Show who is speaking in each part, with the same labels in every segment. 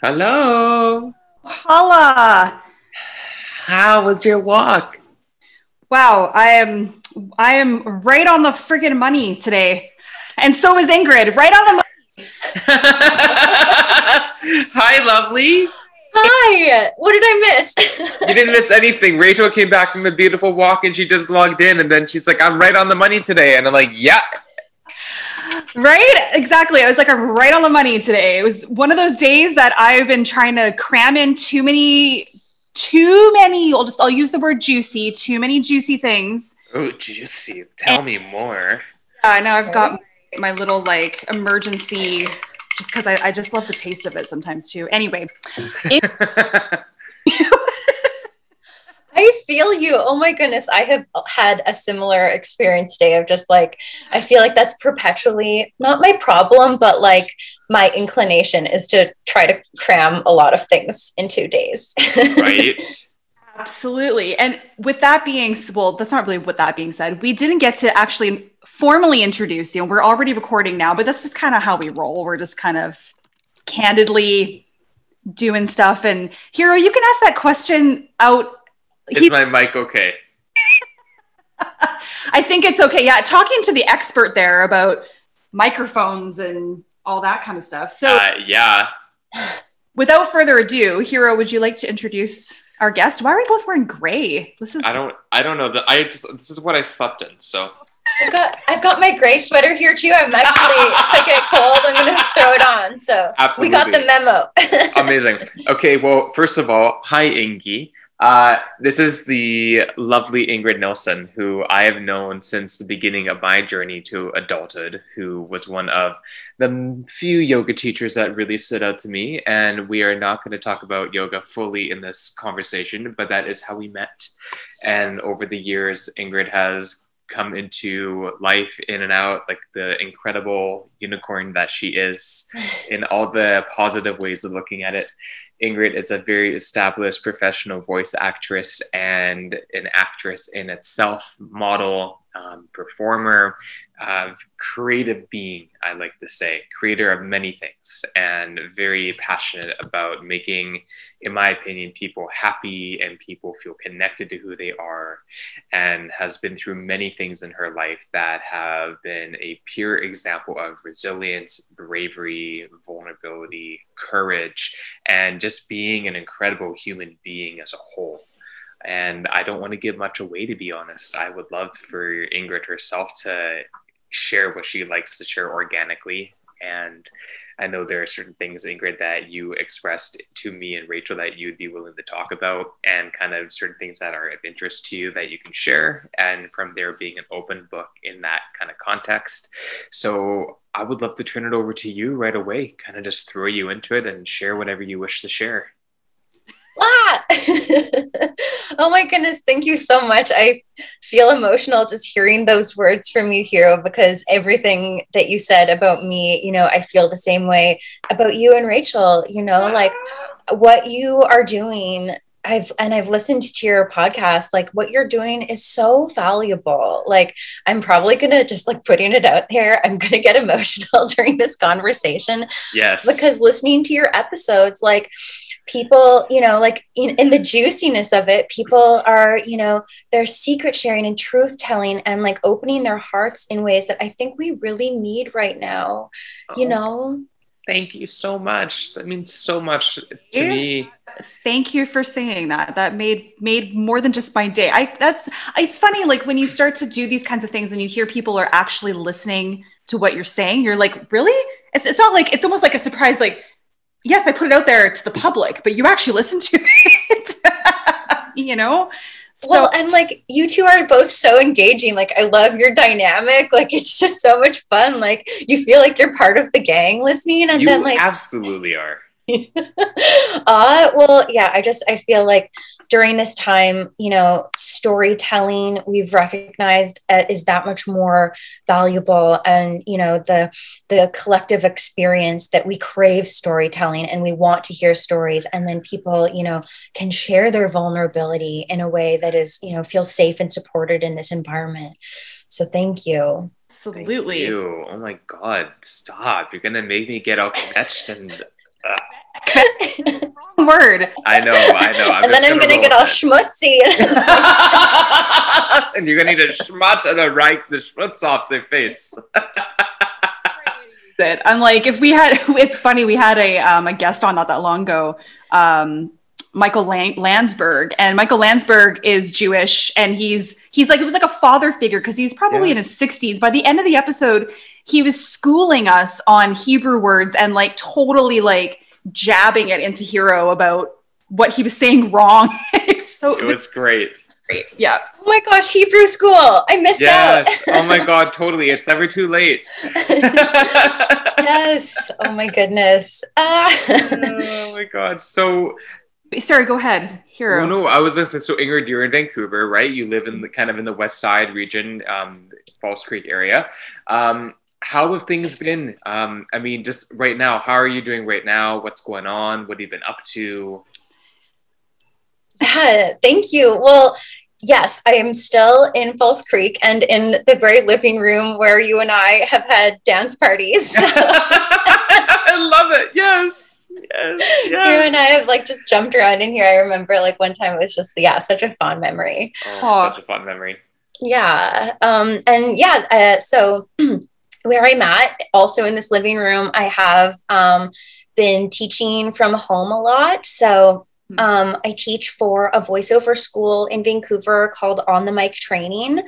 Speaker 1: Hello.
Speaker 2: Holla.
Speaker 1: How was your walk?
Speaker 2: Wow, I am I am right on the friggin' money today. And so is Ingrid, right on the money.
Speaker 1: Hi, lovely.
Speaker 3: Hi. What did I miss?
Speaker 1: You didn't miss anything. Rachel came back from a beautiful walk and she just logged in and then she's like, I'm right on the money today. And I'm like, yeah.
Speaker 2: Right? Exactly. I was like, I'm right on the money today. It was one of those days that I've been trying to cram in too many, too many, I'll just I'll use the word juicy, too many juicy things.
Speaker 1: Oh, juicy. Tell me more.
Speaker 2: I know I've got my, my little like emergency just because I, I just love the taste of it sometimes too. Anyway, it-
Speaker 3: I feel you. Oh my goodness. I have had a similar experience today of just like, I feel like that's perpetually not my problem, but like my inclination is to try to cram a lot of things in two days.
Speaker 1: right?
Speaker 2: Absolutely. And with that being well, that's not really with that being said. We didn't get to actually formally introduce you. We're already recording now, but that's just kind of how we roll. We're just kind of candidly doing stuff. And Hiiro, you can ask that question out.
Speaker 1: Is
Speaker 2: He-
Speaker 1: my mic okay?
Speaker 2: I think it's okay. Yeah, talking to the expert there about microphones and all that kind of stuff. So,
Speaker 1: Uh, yeah.
Speaker 2: without further ado, Hiiro, would you like to introduce our guest? Why are we both wearing gray? This is
Speaker 1: I don't I don't know. that I just this is what I slept in. So
Speaker 3: I've got I've got my gray sweater here too. I'm actually if I get cold, I'm gonna throw it on. So Absolutely. we got the memo.
Speaker 1: Amazing. Okay, well, first of all, hi Ingy. Uh, this is the lovely Ingrid Nilson, who I have known since the beginning of my journey to adulthood, who was one of the few yoga teachers that really stood out to me. And we are not going to talk about yoga fully in this conversation, but that is how we met. And over the years, Ingrid has come into life in and out like the incredible unicorn that she is in all the positive ways of looking at it. Ingrid is a very established professional voice actress and an actress in itself, model, um, performer, uh, creative being, I like to say, creator of many things, and very passionate about making, in my opinion, people happy and people feel connected to who they are, and has been through many things in her life that have been a pure example of resilience, bravery, vulnerability, courage, and just being an incredible human being as a whole. And I don't want to give much away, to be honest. I would love for Ingrid herself to share what she likes to share organically. And I know there are certain things, Ingrid, that you expressed to me and Rachel that you'd be willing to talk about, and kind of certain things that are of interest to you that you can share. And from there, being an open book in that kind of context. So I would love to turn it over to you right away, kind of just throw you into it and share whatever you wish to share.
Speaker 3: Ah! oh my goodness, thank you so much. I feel emotional just hearing those words from you, Hiiro, because everything that you said about me, you know, I feel the same way about you and Rachel. You know, like what you are doing. I've and I've listened to your podcast. Like what you're doing is so valuable. Like I'm probably gonna just like putting it out there. I'm gonna get emotional during this conversation
Speaker 1: Yes.
Speaker 3: because listening to your episodes like people you know like in, in the juiciness of it people are you know they're secret sharing and truth telling and like opening their hearts in ways that i think we really need right now you
Speaker 1: Oh,
Speaker 3: know
Speaker 1: Thank you so much. That means so much to
Speaker 2: Yeah.
Speaker 1: me.
Speaker 2: thank you for saying that that made made more than just my day i that's it's funny like when you start to do these kinds of things and you hear people are actually listening to what you're saying you're like really it's, it's not like it's almost like a surprise like yes i put it out there to the public but you actually listen to it you know? So
Speaker 3: well and like you two are both so engaging. Like i love your dynamic. Like it's just so much fun. Like you feel like you're part of the gang listening and
Speaker 1: you
Speaker 3: then like
Speaker 1: absolutely are.
Speaker 3: uh well yeah i just i feel like during this time you know storytelling we've recognized uh, is that much more valuable. And you know the the collective experience that we crave storytelling and we want to hear stories and then people you know can share their vulnerability in a way that is you know feels safe and supported in this environment. So thank you.
Speaker 1: Thank
Speaker 2: absolutely
Speaker 1: you. Oh my god, stop. You're gonna make me get all etched and uh,
Speaker 2: Wrong word.
Speaker 1: I know, I know. I'm
Speaker 3: and then
Speaker 1: just
Speaker 3: I'm gonna
Speaker 1: roll
Speaker 3: get all
Speaker 1: with
Speaker 3: schmutzy.
Speaker 1: and you're gonna need to schmutz and then right the schmutz off their face.
Speaker 2: That I'm like, if we had, it's funny. We had a um, a guest on not that long ago, um, Michael Lan- Landsberg, and Michael Landsberg is Jewish, and he's he's like it was like a father figure because he's probably
Speaker 1: Yeah.
Speaker 2: in his 60s. By the end of the episode, he was schooling us on Hebrew words and like totally like jabbing it into Hiiro about what he was saying wrong. it was so
Speaker 1: It was great.
Speaker 2: great. Yeah.
Speaker 3: oh my gosh, Hebrew school! I missed
Speaker 1: Yes. oh my god, totally. It's never too late.
Speaker 3: yes. Oh my goodness. Ah.
Speaker 1: oh my god. So
Speaker 2: Sorry, go ahead. Hiiro.
Speaker 1: Oh no, I was gonna say so Ingrid, you're in Vancouver, right? You live in the kind of in the west side region, um, False Creek area. Um, how have things been? Um, I mean, just right now, how are you doing right now? What's going on? What have you been up to?
Speaker 3: Yeah, thank you. Well, yes, I am still in False Creek and in the very living room where you and I have had dance parties.
Speaker 1: I love it. Yes. Yes.
Speaker 3: you and I have like just jumped around in here. I remember like one time it was just yeah, such a fond memory.
Speaker 1: Oh, such a fun memory.
Speaker 3: Yeah. Um, and yeah, uh, so where I'm at, also in this living room, I have um, been teaching from home a lot. So
Speaker 2: Hmm.
Speaker 3: um, I teach for a voiceover school in Vancouver called On the Mic Training.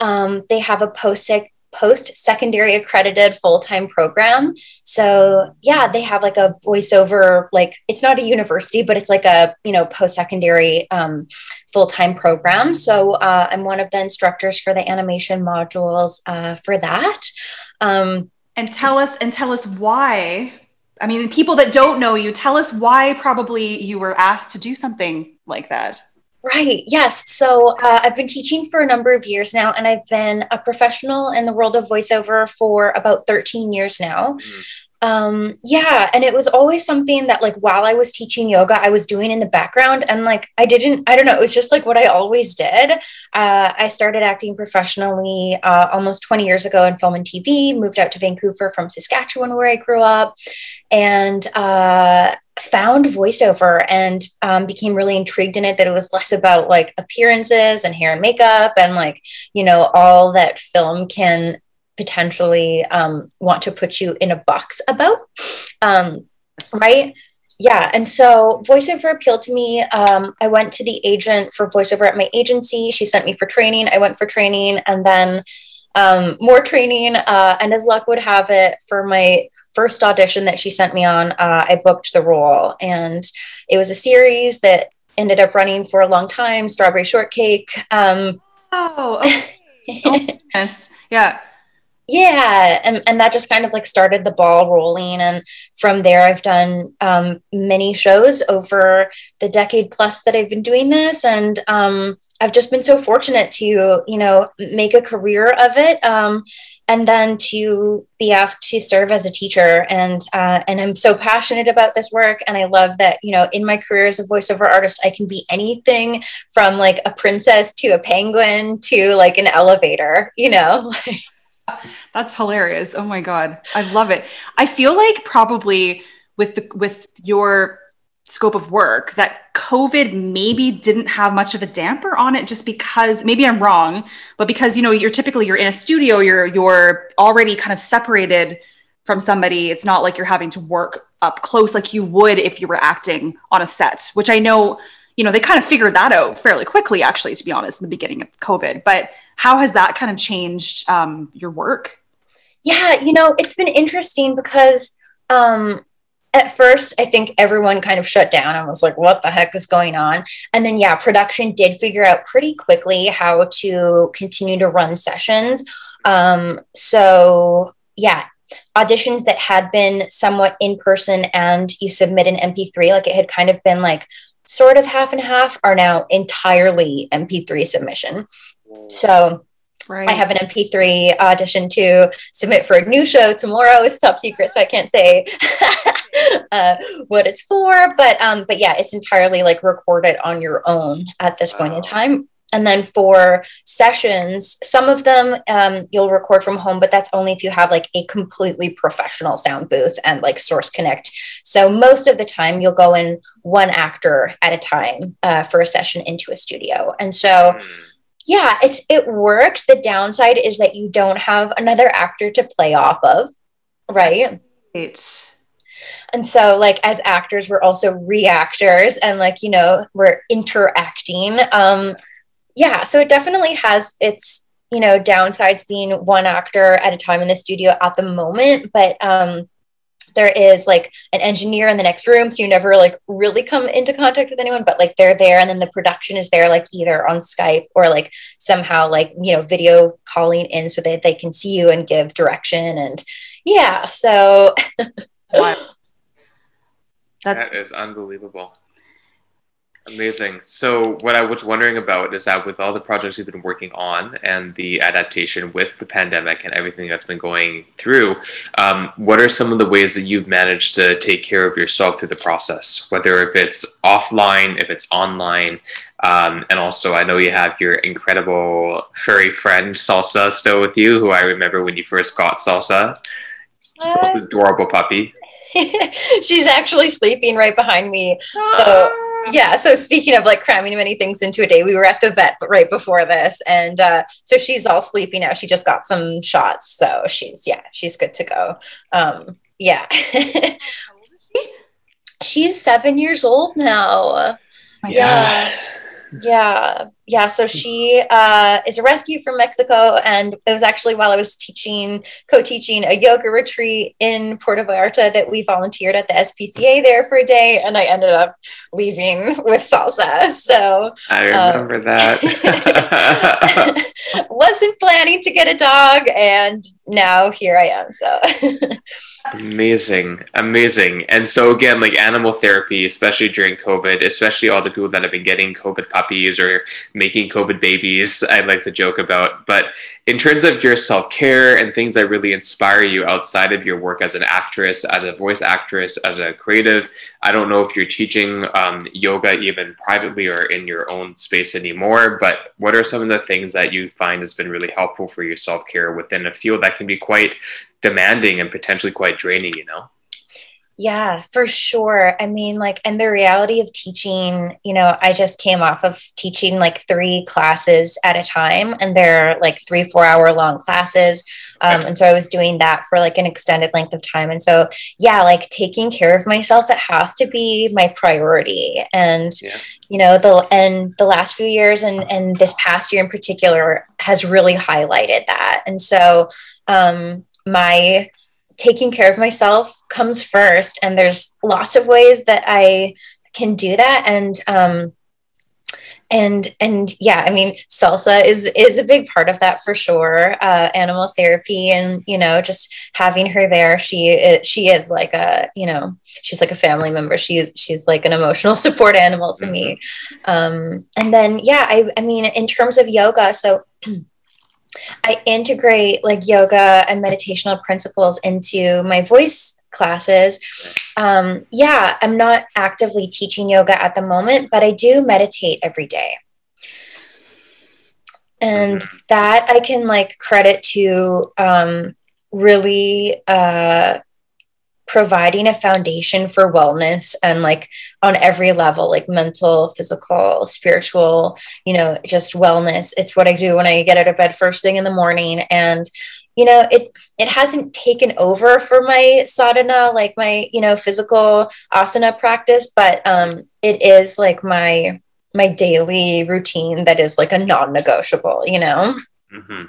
Speaker 3: Um, they have a post post secondary accredited full time program. So yeah, they have like a voiceover like it's not a university, but it's like a you know post secondary um, full time program. So uh, I'm one of the instructors for the animation modules uh, for that. Um,
Speaker 2: and tell us and tell us why i mean people that don't know you tell us why probably you were asked to do something like that
Speaker 3: Right. Yes. So uh, I've been teaching for a number of years now, and I've been a professional in the world of voiceover for about 13 years now.
Speaker 1: Mhm.
Speaker 3: Um, yeah. And it was always something that, like, while I was teaching yoga, I was doing in the background. And, like, I didn't, I don't know, it was just like what I always did. Uh, I started acting professionally uh, almost 20 years ago in film and TV, moved out to Vancouver from Saskatchewan, where I grew up. And, uh, found voiceover and um, became really intrigued in it that it was less about like appearances and hair and makeup and like you know all that film can potentially um, want to put you in a box about um, right yeah and so voiceover appealed to me um, i went to the agent for voiceover at my agency she sent me for training i went for training and then um, more training uh, and as luck would have it for my first audition that she sent me on, uh, I booked the role. And it was a series that ended up running for a long time Strawberry Shortcake. Um,
Speaker 2: oh okay. yes yeah
Speaker 3: yeah. And, and that just kind of like started the ball rolling. And from there, I've done um, many shows over the decade plus that I've been doing this. And um, I've just been so fortunate to, you know, make a career of it. Um, and then to be asked to serve as a teacher and uh, and i'm so passionate about this work and i love that you know in my career as a voiceover artist i can be anything from like a princess to a penguin to like an elevator you know
Speaker 2: that's hilarious. Oh my god. I love it. I feel like probably with the with your scope of work that covid maybe didn't have much of a damper on it just because maybe i'm wrong but because you know you're typically you're in a studio you're you're already kind of separated from somebody. It's not like you're having to work up close like you would if you were acting on a set which i know you know they kind of figured that out fairly quickly actually to be honest in the beginning of covid. But how has that kind of changed um, your work
Speaker 3: yeah you know it's been interesting because um at first i think everyone kind of shut down and was like what the heck is going on? And then yeah production did figure out pretty quickly how to continue to run sessions. Um so yeah auditions that had been somewhat in person and you submit an mp3 like it had kind of been like sort of half and half are now entirely mp3 submission. So
Speaker 2: right
Speaker 3: I have an MP3 audition to submit for a new show tomorrow. It's top secret, so I can't say uh, what it's for. But um, but yeah, it's entirely like recorded on your own at this point in time. and then for sessions, some of them um, you'll record from home, but that's only if you have like a completely professional sound booth and like Source Connect. So most of the time, you'll go in one actor at a time uh, for a session into a studio. And so, yeah, it's it works. The downside is that you don't have another actor to play off of, right?
Speaker 2: Right.
Speaker 3: And so, like, as actors, we're also reactors and, like, you know, we're interacting. Um, yeah, so it definitely has its, you know, downsides being one actor at a time in the studio at the moment. But um, there is like an engineer in the next room. So you never like really come into contact with anyone, but like they're there. And then the production is there, like either on Skype or like somehow like, you know, video calling in so that they can see you and give direction. And yeah, so.
Speaker 1: Wow. That's that is unbelievable. Amazing. So, what I was wondering about is that with all the projects you've been working on and the adaptation with the pandemic and everything that's been going through, um, what are some of the ways that you've managed to take care of yourself through the process? Whether if it's offline, if it's online, um, and also I know you have your incredible furry friend Salsa still with you, who I remember when you first got Salsa. Most adorable puppy.
Speaker 3: She's actually sleeping right behind me. So yeah. So speaking of like cramming many things into a day, we were at the vet right before this, and uh, so she's all sleepy now. She just got some shots, so she's yeah, she's good to go. Um, yeah. she's seven years old now. yeah. Yeah, yeah. Yeah, so she uh, is a rescue from Mexico, and it was actually while I was teaching, co-teaching a yoga retreat in Puerto Vallarta that we volunteered at the SPCA there for a day, and I ended up leaving with salsa. So
Speaker 1: I remember um, that.
Speaker 3: wasn't planning to get a dog, and now here I am. So.
Speaker 1: Amazing, amazing. And so again, like animal therapy, especially during COVID, especially all the people that have been getting COVID puppies or making COVID babies, I like to joke about. But in terms of your self care and things that really inspire you outside of your work as an actress, as a voice actress, as a creative, I don't know if you're teaching um, yoga even privately or in your own space anymore. But what are some of the things that you find has been really helpful for your self care within a field that can be quite demanding and potentially quite draining, you know?
Speaker 3: Yeah, for sure. I mean, like, and the reality of teaching, you know, I just came off of teaching like three classes at a time, and they're like three, four hour long classes. Um, and so I was doing that for like an extended length of time. And so, yeah, like taking care of myself, it has to be my priority. And, yeah. you know, the, and the last few years and, and this past year in particular has really highlighted that. And so, um, my taking care of myself comes first and there's lots of ways that i can do that. And um and and yeah i mean salsa is is a big part of that for sure. Uh, animal therapy and you know just having her there. She is, she is like a you know she's like a family member. She's she's like an emotional support animal to me. Mm-hmm. um and then yeah i i mean in terms of yoga so I integrate like yoga and meditational principles into my voice classes. Um, yeah, I'm not actively teaching yoga at the moment, but I do meditate every day. And that I can like credit to um, really uh, providing a foundation for wellness and like on every level like mental physical spiritual you know just wellness. It's what i do when i get out of bed first thing in the morning. And you know it it hasn't taken over for my sadhana like my you know physical asana practice but um it is like my my daily routine that is like a non-negotiable you know?
Speaker 1: Mm-hmm.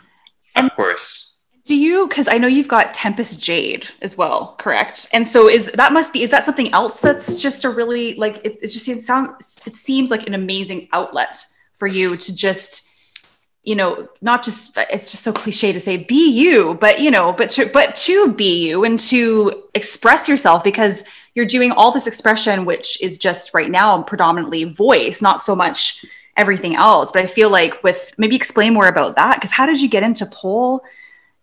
Speaker 1: of course
Speaker 2: do you because I know you've got Tempest Jade as well, correct? And so is that must be is that something else that's just a really like it, it just it sounds it seems like an amazing outlet for you to just you know not just it's just so cliche to say be you but you know but to but to be you and to express yourself because you're doing all this expression which is just right now predominantly voice not so much everything else but i feel like with maybe explain more about that because how did you get into pole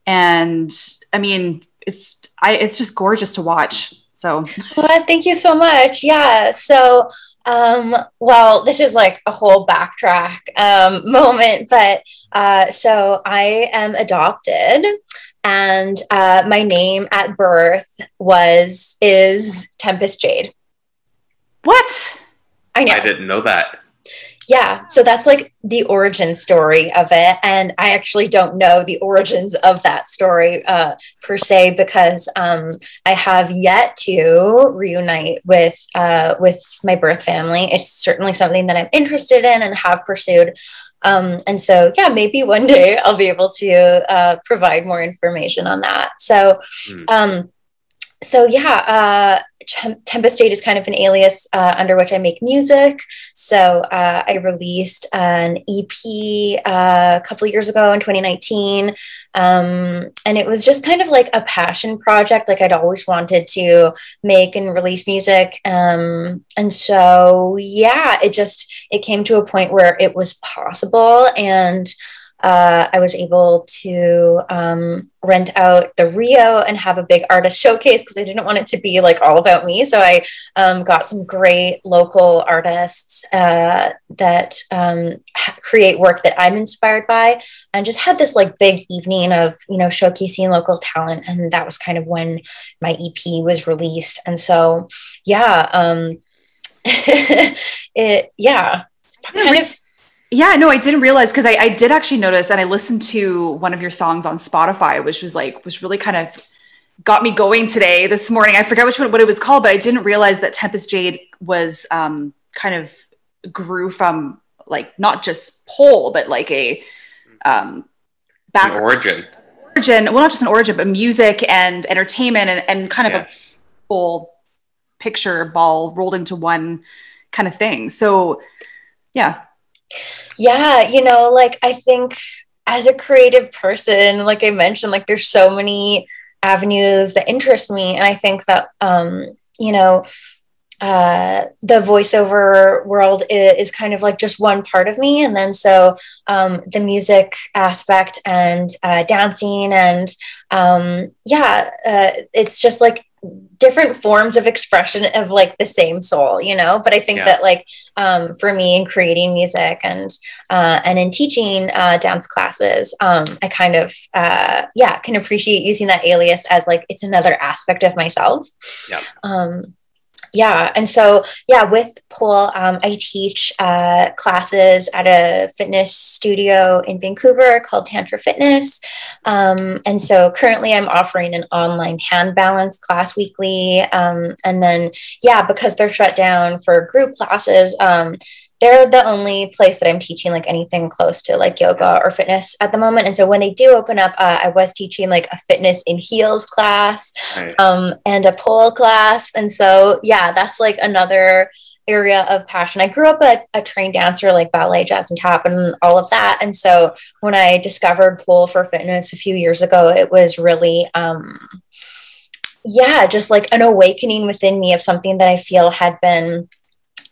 Speaker 2: and I mean, it's I it's just gorgeous to watch. So,
Speaker 3: well, thank you so much. Yeah. So, Um, well, this is like a whole backtrack um, moment, but uh, so I am adopted, and uh, my name at birth was is Tempest Jade.
Speaker 2: What?
Speaker 3: I know.
Speaker 1: I didn't know that.
Speaker 3: Yeah, so that's like the origin story of it, and I actually don't know the origins of that story uh, per se because um, I have yet to reunite with uh, with my birth family. It's certainly something that I'm interested in and have pursued. Um, and so, yeah, maybe one day I'll be able to uh, provide more information on that. So,
Speaker 1: Hmm.
Speaker 3: um, so yeah, uh, Tempest Jade is kind of an alias uh, under which I make music. So uh, I released an EP uh, a couple years ago in 2019. Um, and it was just kind of like a passion project. Like I'd always wanted to make and release music. Um, and so, yeah, it just, it came to a point where it was possible. And uh, I was able to um, rent out the Rio and have a big artist showcase because I didn't want it to be like all about me. So I um, got some great local artists uh, that um, create work that I'm inspired by, and just had this like big evening of you know showcasing local talent. And that was kind of when my EP was released. And so yeah, um, it yeah, it's kind of
Speaker 2: Yeah, no, I didn't realize because I, I did actually notice and I listened to one of your songs on Spotify, which was like was really kind of got me going today this morning. I forget which one what it was called, but I didn't realize that Tempest Jade was um kind of grew from like not just pole, but like a um
Speaker 1: An
Speaker 2: back
Speaker 1: origin.
Speaker 2: origin, well not just an origin, but music and entertainment and, and kind of a
Speaker 1: Yes.
Speaker 2: whole picture ball rolled into one kind of thing. So yeah.
Speaker 3: Yeah, you know, like I think as a creative person, like I mentioned, like there's so many avenues that interest me. And I think that, um, you know, uh, the voiceover world is, is kind of like just one part of me. And then so um, the music aspect and uh, dancing and um, yeah, uh, it's just like different forms of expression of like the same soul, you know? But I think
Speaker 1: Yeah.
Speaker 3: that like um, for me in creating music and uh, and in teaching uh, dance classes, um, I kind of uh, yeah can appreciate using that alias as like it's another aspect of myself.
Speaker 1: Yeah.
Speaker 3: Um, yeah, and so yeah, with Pole, um, I teach uh, classes at a fitness studio in Vancouver called Tantra Fitness, um, and so currently I'm offering an online hand balance class weekly, um, and then yeah, because they're shut down for group classes, um, they're the only place that I'm teaching like anything close to like yoga or fitness at the moment. And so when they do open up, uh, I was teaching like a fitness in heels class
Speaker 1: Nice.
Speaker 3: um, and a pole class. And so, yeah, that's like another area of passion. I grew up a, a trained dancer, like ballet, jazz, and tap, and all of that. And so, when I discovered pole for fitness a few years ago, it was really, um, yeah, just like an awakening within me of something that I feel had been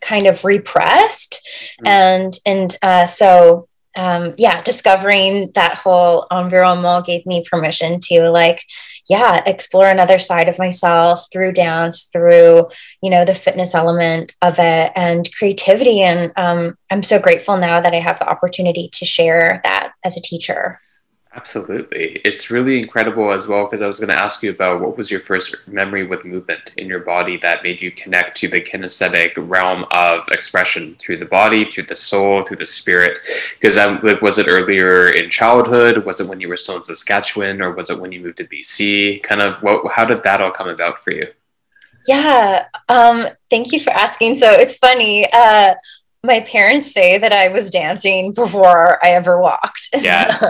Speaker 3: kind of repressed,
Speaker 1: Mm.
Speaker 3: and and uh, so um, yeah, discovering that whole environment gave me permission to like, yeah, explore another side of myself through dance, through, you know, the fitness element of it and creativity. And um, I'm so grateful now that I have the opportunity to share that as a teacher.
Speaker 1: Absolutely. It's really incredible as well because I was going to ask you about what was your first memory with movement in your body that made you connect to the kinesthetic realm of expression through the body, through the soul, through the spirit. Because um, like, was it earlier in childhood? Was it when you were still in Saskatchewan, or was it when you moved to BC? Kind of what? How did that all come about for you?
Speaker 3: Yeah. Um, thank you for asking. So it's funny. Uh, my parents say that I was dancing before I ever walked.
Speaker 1: Yeah.
Speaker 3: So,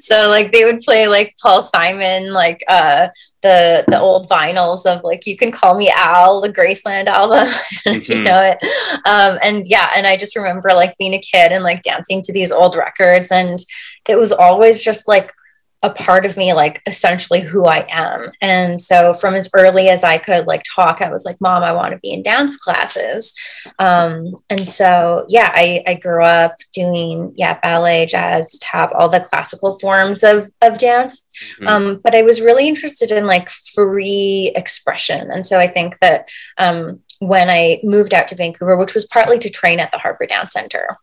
Speaker 3: so, like they would play like Paul Simon, like uh the the old vinyls of like you can call me Al, the Graceland album, if you know it. Um and yeah, and I just remember like being a kid and like dancing to these old records and it was always just like a part of me, like essentially who I am. And so from as early as I could like talk, I was like, Mom, I want to be in dance classes. Um, and so yeah, I, I grew up doing yeah, ballet, jazz, tap, all the classical forms of of dance.
Speaker 1: Mhm.
Speaker 3: Um, but I was really interested in like free expression. And so I think that um when I moved out to Vancouver, which was partly to train at the Harbour Dance Center.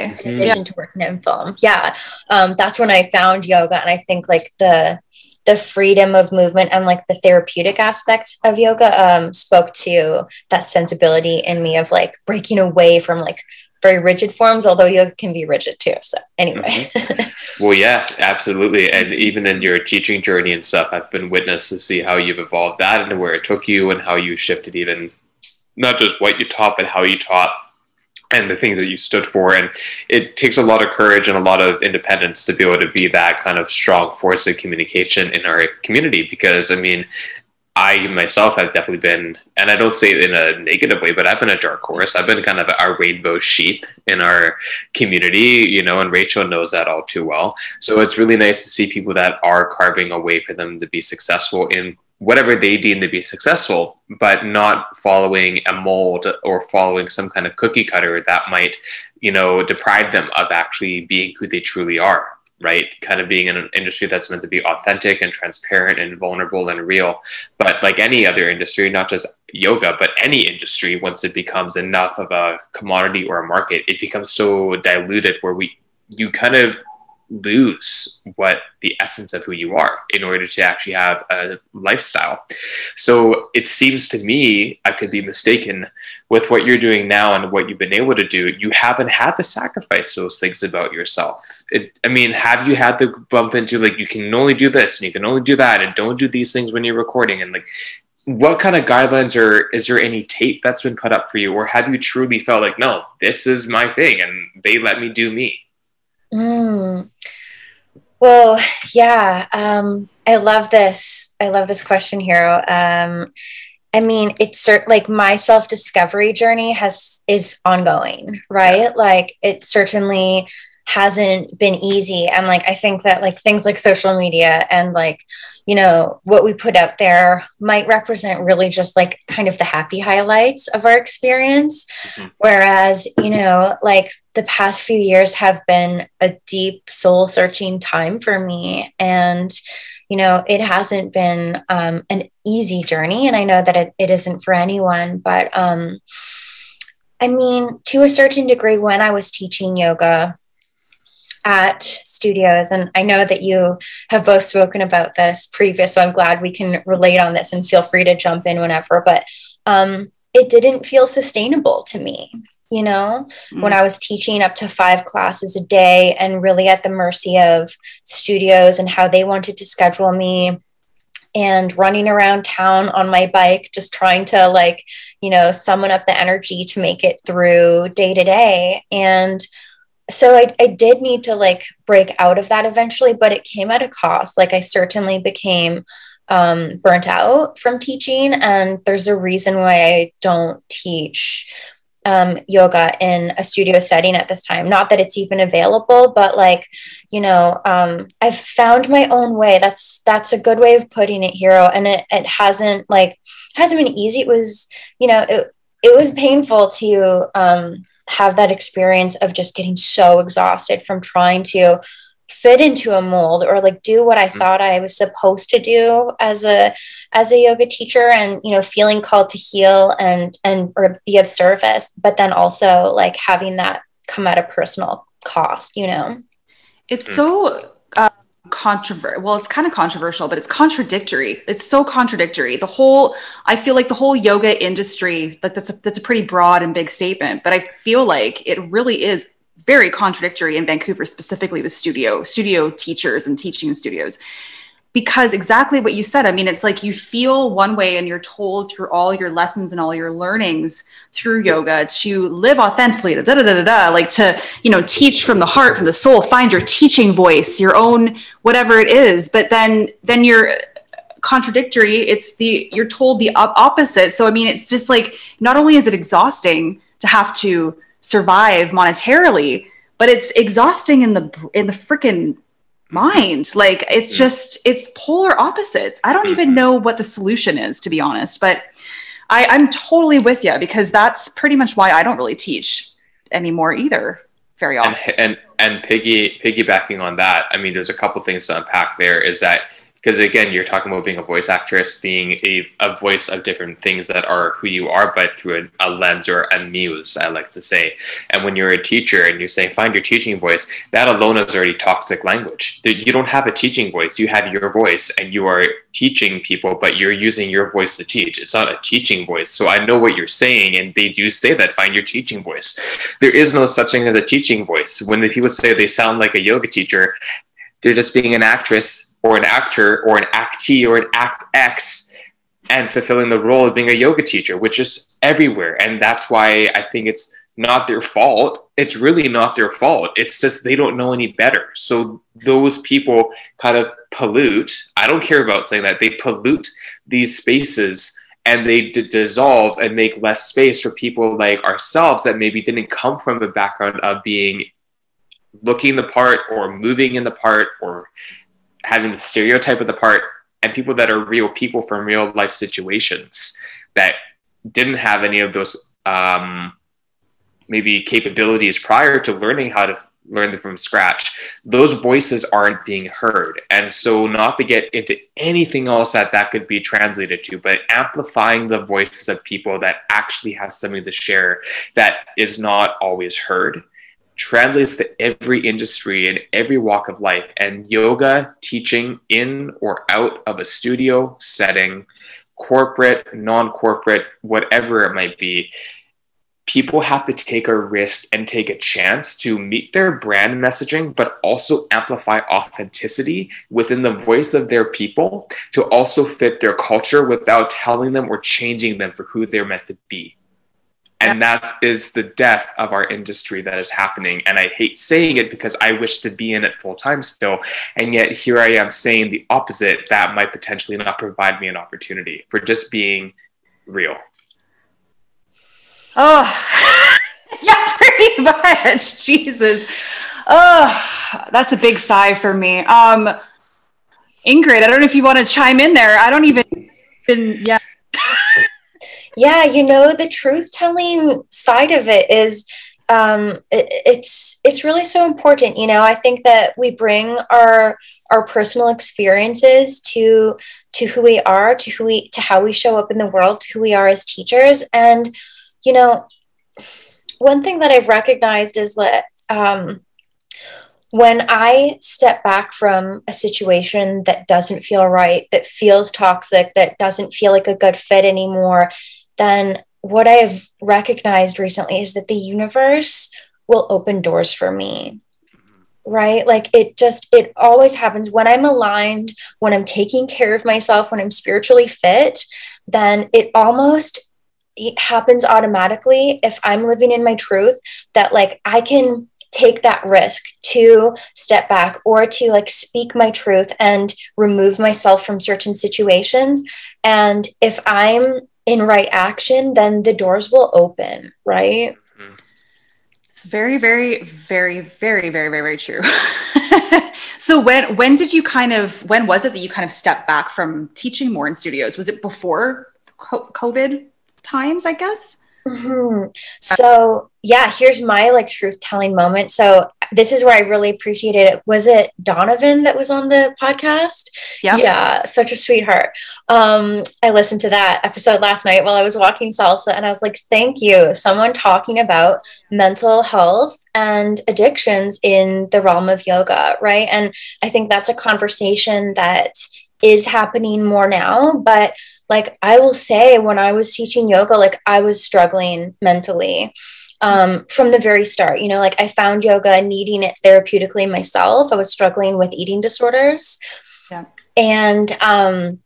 Speaker 2: Okay.
Speaker 3: In addition yeah. to working in film, yeah, um, that's when I found yoga, and I think like the the freedom of movement and like the therapeutic aspect of yoga um, spoke to that sensibility in me of like breaking away from like very rigid forms, although yoga can be rigid too. So anyway.
Speaker 1: Mm-hmm. well, yeah, absolutely. And even in your teaching journey and stuff, I've been witness to see how you've evolved that and where it took you and how you shifted even not just what you taught, but how you taught and the things that you stood for. And it takes a lot of courage and a lot of independence to be able to be that kind of strong force of communication in our community. Because I mean, I myself have definitely been, and I don't say it in a negative way, but I've been a dark horse. I've been kind of our rainbow sheep in our community, you know, and Rachel knows that all too well. So it's really nice to see people that are carving a way for them to be successful in whatever they deem to be successful, but not following a mold or following some kind of cookie cutter that might, you know, deprive them of actually being who they truly are, right? Kind of being in an industry that's meant to be authentic and transparent and vulnerable and real. But like any other industry, not just yoga, but any industry, once it becomes enough of a commodity or a market, it becomes so diluted where we, you kind of lose what the essence of who you are in order to actually have a lifestyle. So it seems to me, I could be mistaken, with what you're doing now and what you've been able to do, you haven't had to sacrifice those things about yourself. It, I mean, have you had to bump into like, you can only do this and you can only do that and don't do these things when you're recording and like, what kind of guidelines or is there any tape that's been put up for you or have you truly felt like no this is my thing and they let me do me
Speaker 3: Mm. Well, yeah. Um, I love this. I love this question, Hiiro. Um, I mean, it's cert- like my self discovery journey has is ongoing, right? Yeah. Like it certainly hasn't been easy, and like I think that like things like social media and like you know what we put out there might represent really just like kind of the happy highlights of our experience, mm-hmm. whereas you know like the past few years have been a deep soul searching time for me. And, you know, it hasn't been um, an easy journey. And I know that it, it isn't for anyone, but um, I mean, to a certain degree, when I was teaching yoga, at studios and i know that you have both spoken about this previous so i'm glad we can relate on this and feel free to jump in whenever but um, it didn't feel sustainable to me you know, mm. when I was teaching up to five classes a day and really at the mercy of studios and how they wanted to schedule me and running around town on my bike, just trying to like, you know, summon up the energy to make it through day to day. And so I, I did need to like break out of that eventually, but it came at a cost. Like I certainly became um, burnt out from teaching. And there's a reason why I don't teach um, yoga in a studio setting at this time. Not that it's even available, but like, you know, um, I've found my own way. That's that's a good way of putting it, Hiiro. And it it hasn't like hasn't been easy. It was, you know, it it was painful to um, have that experience of just getting so exhausted from trying to fit into a mold or like do what I mm-hmm. thought I was supposed to do as a as a yoga teacher and you know feeling called to heal and and or be of service but then also like having that come at a personal cost you know?
Speaker 2: It's so uh, controversial well it's kind of controversial but it's contradictory. It's so contradictory. The whole i feel like the whole yoga industry like that's a, that's a pretty broad and big statement but i feel like it really is very contradictory in Vancouver, specifically with studio, studio teachers and teaching studios. Because exactly what you said, I mean, it's like you feel one way and you're told through all your lessons and all your learnings through yoga to live authentically, da, da, da, da, da, like to, you know, teach from the heart, from the soul, find your teaching voice, your own, whatever it is. But then, then you're, contradictory it's the you're told the opposite so i mean it's just like not only is it exhausting to have to survive monetarily but it's exhausting in the in the freaking mind like it's mm. just it's polar opposites i don't even mm-hmm. know what the solution is to be honest but I, i'm totally with you because that's pretty much why i don't really teach anymore either very often
Speaker 1: and and, and piggy piggybacking on that i mean there's a couple things to unpack there is that because again you're talking about being a voice actress being a, a voice of different things that are who you are but through a, a, lens or a muse i like to say. And when you're a teacher and you're saying find your teaching voice that alone is already toxic language. You don't have a teaching voice. You have your voice and you are teaching people but you're using your voice to teach. It's not a teaching voice. So i know what you're saying and they do say that find your teaching voice. There is no such thing as a teaching voice. When the people say they sound like a yoga teacher they're just being an actress or an actor or an actee or an act X and fulfilling the role of being a yoga teacher, which is everywhere. And that's why I think it's not their fault. It's really not their fault. It's just they don't know any better. So those people kind of pollute. I don't care about saying that. They pollute these spaces and they d- dissolve and make less space for people like ourselves that maybe didn't come from a background of being looking the part or moving in the part or having the stereotype of the part and people that are real people from real life situations that didn't have any of those um, maybe capabilities prior to learning how to learn them from scratch those voices aren't being heard. And so not to get into anything else that that could be translated to but amplifying the voices of people that actually have something to share that is not always heard translates to every industry and every walk of life. And yoga teaching in or out of a studio setting, corporate, non corporate, whatever it might be, people have to take a risk and take a chance to meet their brand messaging, but also amplify authenticity within the voice of their people to also fit their culture without telling them or changing them for who they're meant to be. And that is the death of our industry that is happening. And I hate saying it because I wish to be in it full time still. And yet here I am saying the opposite that might potentially not provide me an opportunity for just being real.
Speaker 2: Oh, yeah, pretty much. Jesus. Oh, that's a big sigh for me. Um, Ingrid, I don't know if you want to chime in there. I don't even, even yeah.
Speaker 3: Yeah, you know, the truth telling side of it is um it, it's it's really so important you know? I think that we bring our our personal experiences to to who we are to who we to how we show up in the world to who we are as teachers. And you know one thing that i've recognized is that um when I step back from a situation that doesn't feel right, that feels toxic, that doesn't feel like a good fit anymore, then what I have recognized recently is that the universe will open doors for me. Right? Like it just, it always happens when I'm aligned, when I'm taking care of myself, when I'm spiritually fit, then it almost it happens automatically if I'm living in my truth that like I can take that risk to step back or to like speak my truth and remove myself from certain situations. And if I'm in right action, then the doors will open, right? Mm-hmm.
Speaker 2: It's very, very, very, very, very, very, very true. so when when did you kind of when was it that you kind of stepped back from teaching more in studios? Was it before COVID times, I guess?
Speaker 3: Mm-hmm. So yeah, here's my like truth telling moment. So this is where I really appreciated it. Was it Donovan that was on the podcast? Yeah. Yeah, such a sweetheart. Um, I listened to that episode last night while I was walking salsa and I was like, thank you. Someone talking about mental health and addictions in the realm of yoga, right? And I think that's a conversation that is happening more now, but like I will say when I was teaching yoga, like I was struggling mentally um, from the very start. You know, like I found yoga needing it therapeutically myself. I was struggling with eating disorders. Yeah. And um,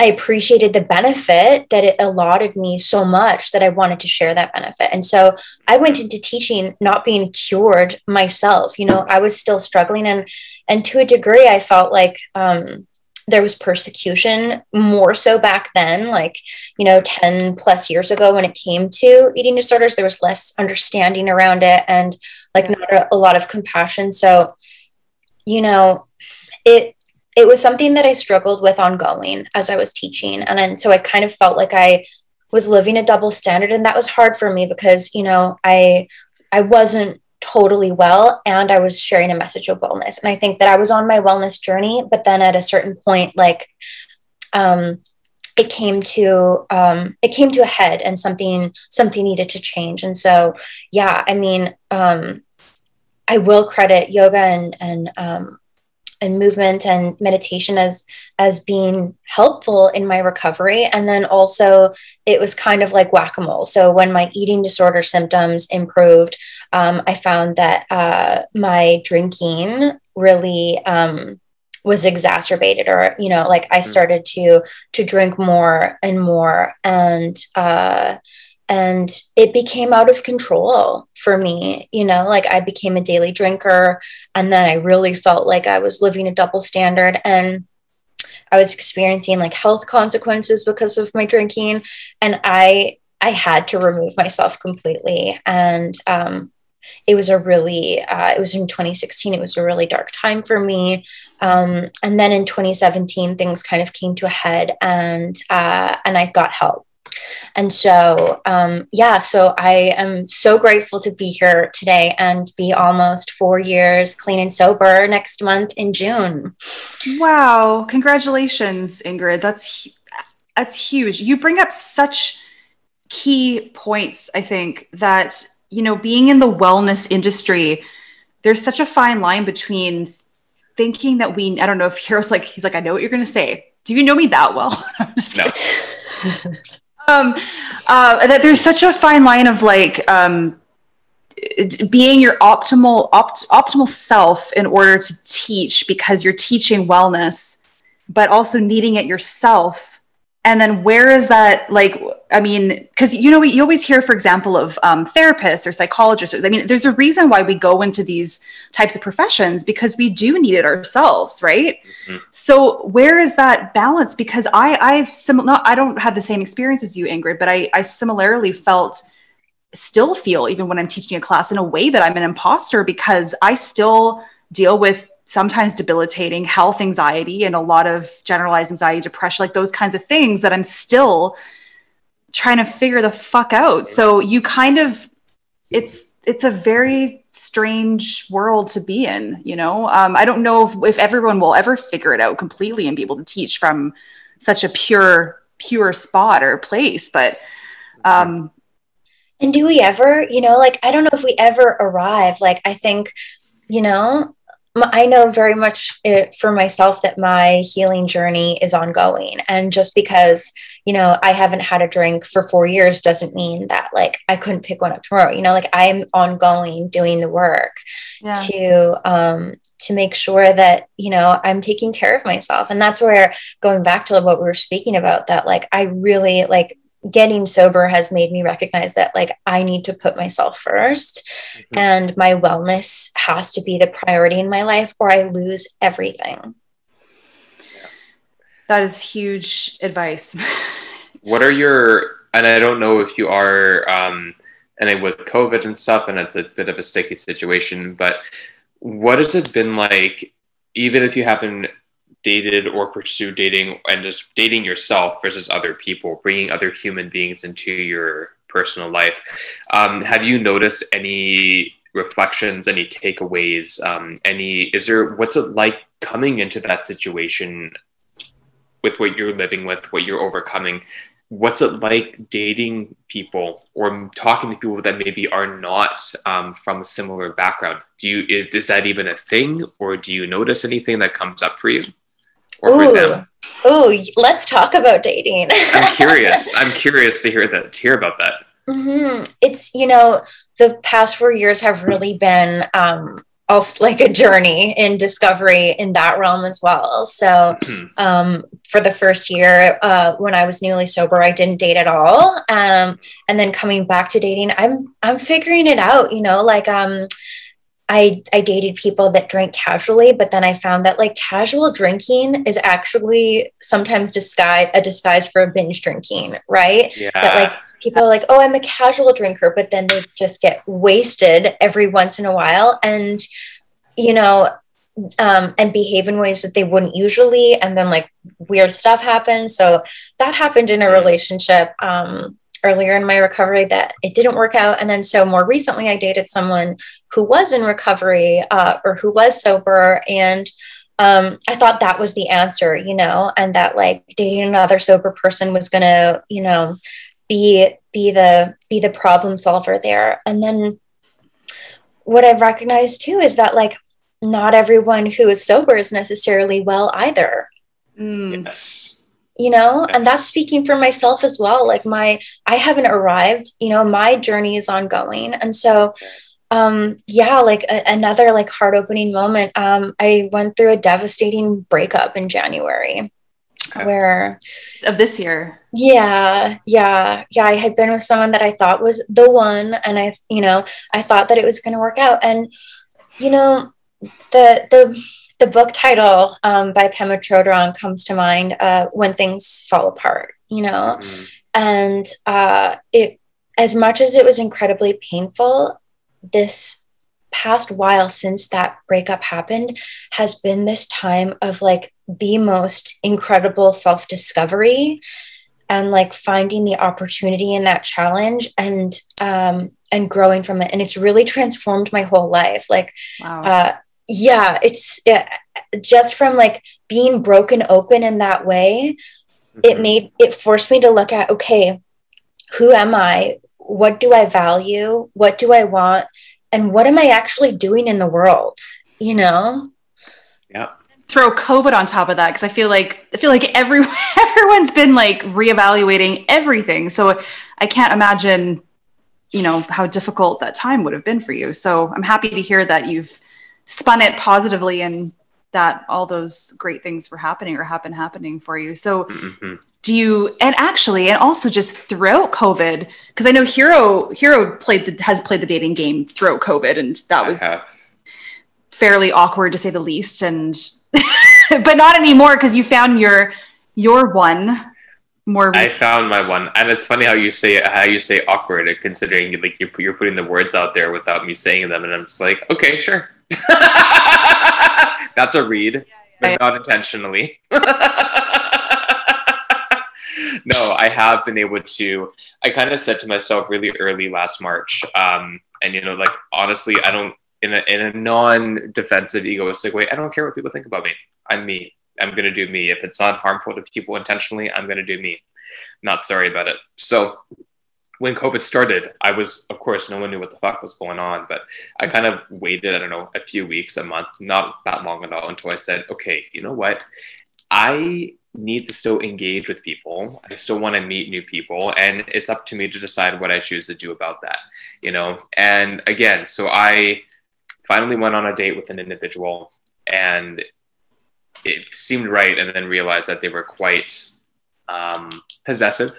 Speaker 3: I appreciated the benefit that it allotted me so much that I wanted to share that benefit. And so I went into teaching not being cured myself. You know, I was still struggling and and to a degree I felt like um there was persecution more so back then like you know 10 plus years ago when it came to eating disorders there was less understanding around it and like not a, a lot of compassion. So you know it it was something that i struggled with ongoing as i was teaching. And then so i kind of felt like i was living a double standard and that was hard for me because you know i i wasn't totally well and I was sharing a message of wellness. And I think that I was on my wellness journey, but then at a certain point, like, um, it came to um, it came to a head and something something needed to change. And so yeah i mean um, i will credit yoga and and um, and movement and meditation as as being helpful in my recovery. And then also it was kind of like whack-a-mole. So when my eating disorder symptoms improved um, i found that uh, my drinking really um, was exacerbated or you know like i hmm. started to to drink more and more and uh and it became out of control for me you know like i became a daily drinker and then i really felt like i was living a double standard and i was experiencing like health consequences because of my drinking and i i had to remove myself completely and um it was a really uh, it was in 2016 it was a really dark time for me um, and then in 2017 things kind of came to a head and uh, and i got help and so, um, yeah, so I am so grateful to be here today and be almost four years clean and sober next month in June.
Speaker 2: Wow. Congratulations, Ingrid. That's, that's huge. You bring up such key points, I think, that, you know, being in the wellness industry, there's such a fine line between thinking that we, I don't know if Hiiro's like, he's like, I know what you're going to say. Do you know me that well? no. um, uh, that there's such a fine line of like um, being your optimal opt- optimal self in order to teach because you're teaching wellness, but also needing it yourself and then where is that like i mean because you know you always hear for example of um, therapists or psychologists i mean there's a reason why we go into these types of professions because we do need it ourselves right mm-hmm. so where is that balance because i i've sim- not i don't have the same experience as you ingrid but i i similarly felt still feel even when i'm teaching a class in a way that i'm an imposter because i still deal with sometimes debilitating health anxiety and a lot of generalized anxiety, depression, like those kinds of things that I'm still trying to figure the fuck out. So you kind of, it's, it's a very strange world to be in, you know? Um, I don't know if, if everyone will ever figure it out completely and be able to teach from such a pure, pure spot or place, but, um,
Speaker 3: and do we ever, you know, like, I don't know if we ever arrive. Like, I think, you know, I know very much it, for myself that my healing journey is ongoing. And just because, you know, I haven't had a drink for four years doesn't mean that like I couldn't pick one up tomorrow. You know, like I'm ongoing doing the work yeah. to um to make sure that, you know, I'm taking care of myself. And that's where going back to what we were speaking about, that like I really like getting sober has made me recognize that like I need to put myself 1st mm-hmm. and my wellness has to be the priority in my life or I lose everything.
Speaker 2: That is huge advice.
Speaker 1: what are your and I don't know if you are um and I with COVID and stuff and it's a bit of a sticky situation, but what has it been like even if you haven't dated or pursue dating and just dating yourself versus other people, bringing other human beings into your personal life. Um, have you noticed any reflections, any takeaways? Um, any is there what's it like coming into that situation with what you're living with, what you're overcoming? What's it like dating people or talking to people that maybe are not um, from a similar background? Do you is, is that even a thing, or do you notice anything that comes up for you?
Speaker 3: Ooh. them? Ooh, let's talk about dating.
Speaker 1: I'm curious. I'm curious to hear that. To hear about that.
Speaker 3: Mm-hmm. It's you know the past four years have really been um, also like a journey in discovery in that realm as well. So um, for the first year, uh, when I was newly sober, I didn't date at all. Um, and then coming back to dating, I'm I'm figuring it out. You know, like um, I I dated people that drank casually, but then I found that like casual drinking is actually sometimes disguise a disguise for a binge drinking, right? Yeah. That like people are like, oh, I'm a casual drinker, but then they just get wasted every once in a while, and you know, um, and behave in ways that they wouldn't usually, and then like weird stuff happens. So that happened in a relationship. Um, earlier in my recovery that it didn't work out. And then so more recently, I dated someone who was in recovery uh, or who was sober. And um, I thought that was the answer, you know, and that like dating another sober person was going to, you know, be be the be the problem solver there. And then what I've recognized too is that like not everyone who is sober is necessarily well either.
Speaker 1: Mm. Yes.
Speaker 3: You know, and that's speaking for myself as well. Like my I haven't arrived, you know, my journey is ongoing. And so um yeah like a, another like heart opening moment um i went through a devastating breakup in january okay. where
Speaker 2: of this year
Speaker 3: yeah yeah yeah i had been with someone that i thought was the one and i you know i thought that it was going to work out and you know the the the book title um, by pema chodron comes to mind uh, when things fall apart you know mm-hmm. and uh, it as much as it was incredibly painful this past while since that breakup happened has been this time of like the most incredible self discovery and like finding the opportunity in that challenge and um and growing from it and it's really transformed my whole life like wow. uh yeah it's it, just from like being broken open in that way mm-hmm. it made it forced me to look at okay who am i what do i value what do i want and what am I actually doing in the world? You know?
Speaker 1: Yeah.
Speaker 2: Throw COVID on top of that because I feel like I feel like everyone everyone's been like reevaluating everything. So I can't imagine, you know, how difficult that time would have been for you. So I'm happy to hear that you've spun it positively and that all those great things were happening or happen happening for you. So mm-hmm. do you and actually and also just throughout covid because i know Hiiro Hiiro played the has played the dating game throughout covid and that was fairly awkward to say the least and but not anymore because you found your your one more
Speaker 1: re- i found my one and it's funny how you say how you say awkward considering like you're, you're putting the words out there without me saying them and i'm just like okay sure that's a read but not intentionally no, I have been able to. I kind of said to myself really early last March, um, and you know, like honestly, I don't in a in a non-defensive, egoistic way. I don't care what people think about me. I'm me. I'm gonna do me. If it's not harmful to people intentionally, I'm gonna do me. Not sorry about it. So when COVID started, I was, of course, no one knew what the fuck was going on, but I kind of waited, I don't know, a few weeks, a month, not that long at all, until I said, okay, you know what? I need to still engage with people. I still want to meet new people, and it's up to me to decide what I choose to do about that. You know, and again, so I finally went on a date with an individual, and it seemed right, and then realized that they were quite um, possessive.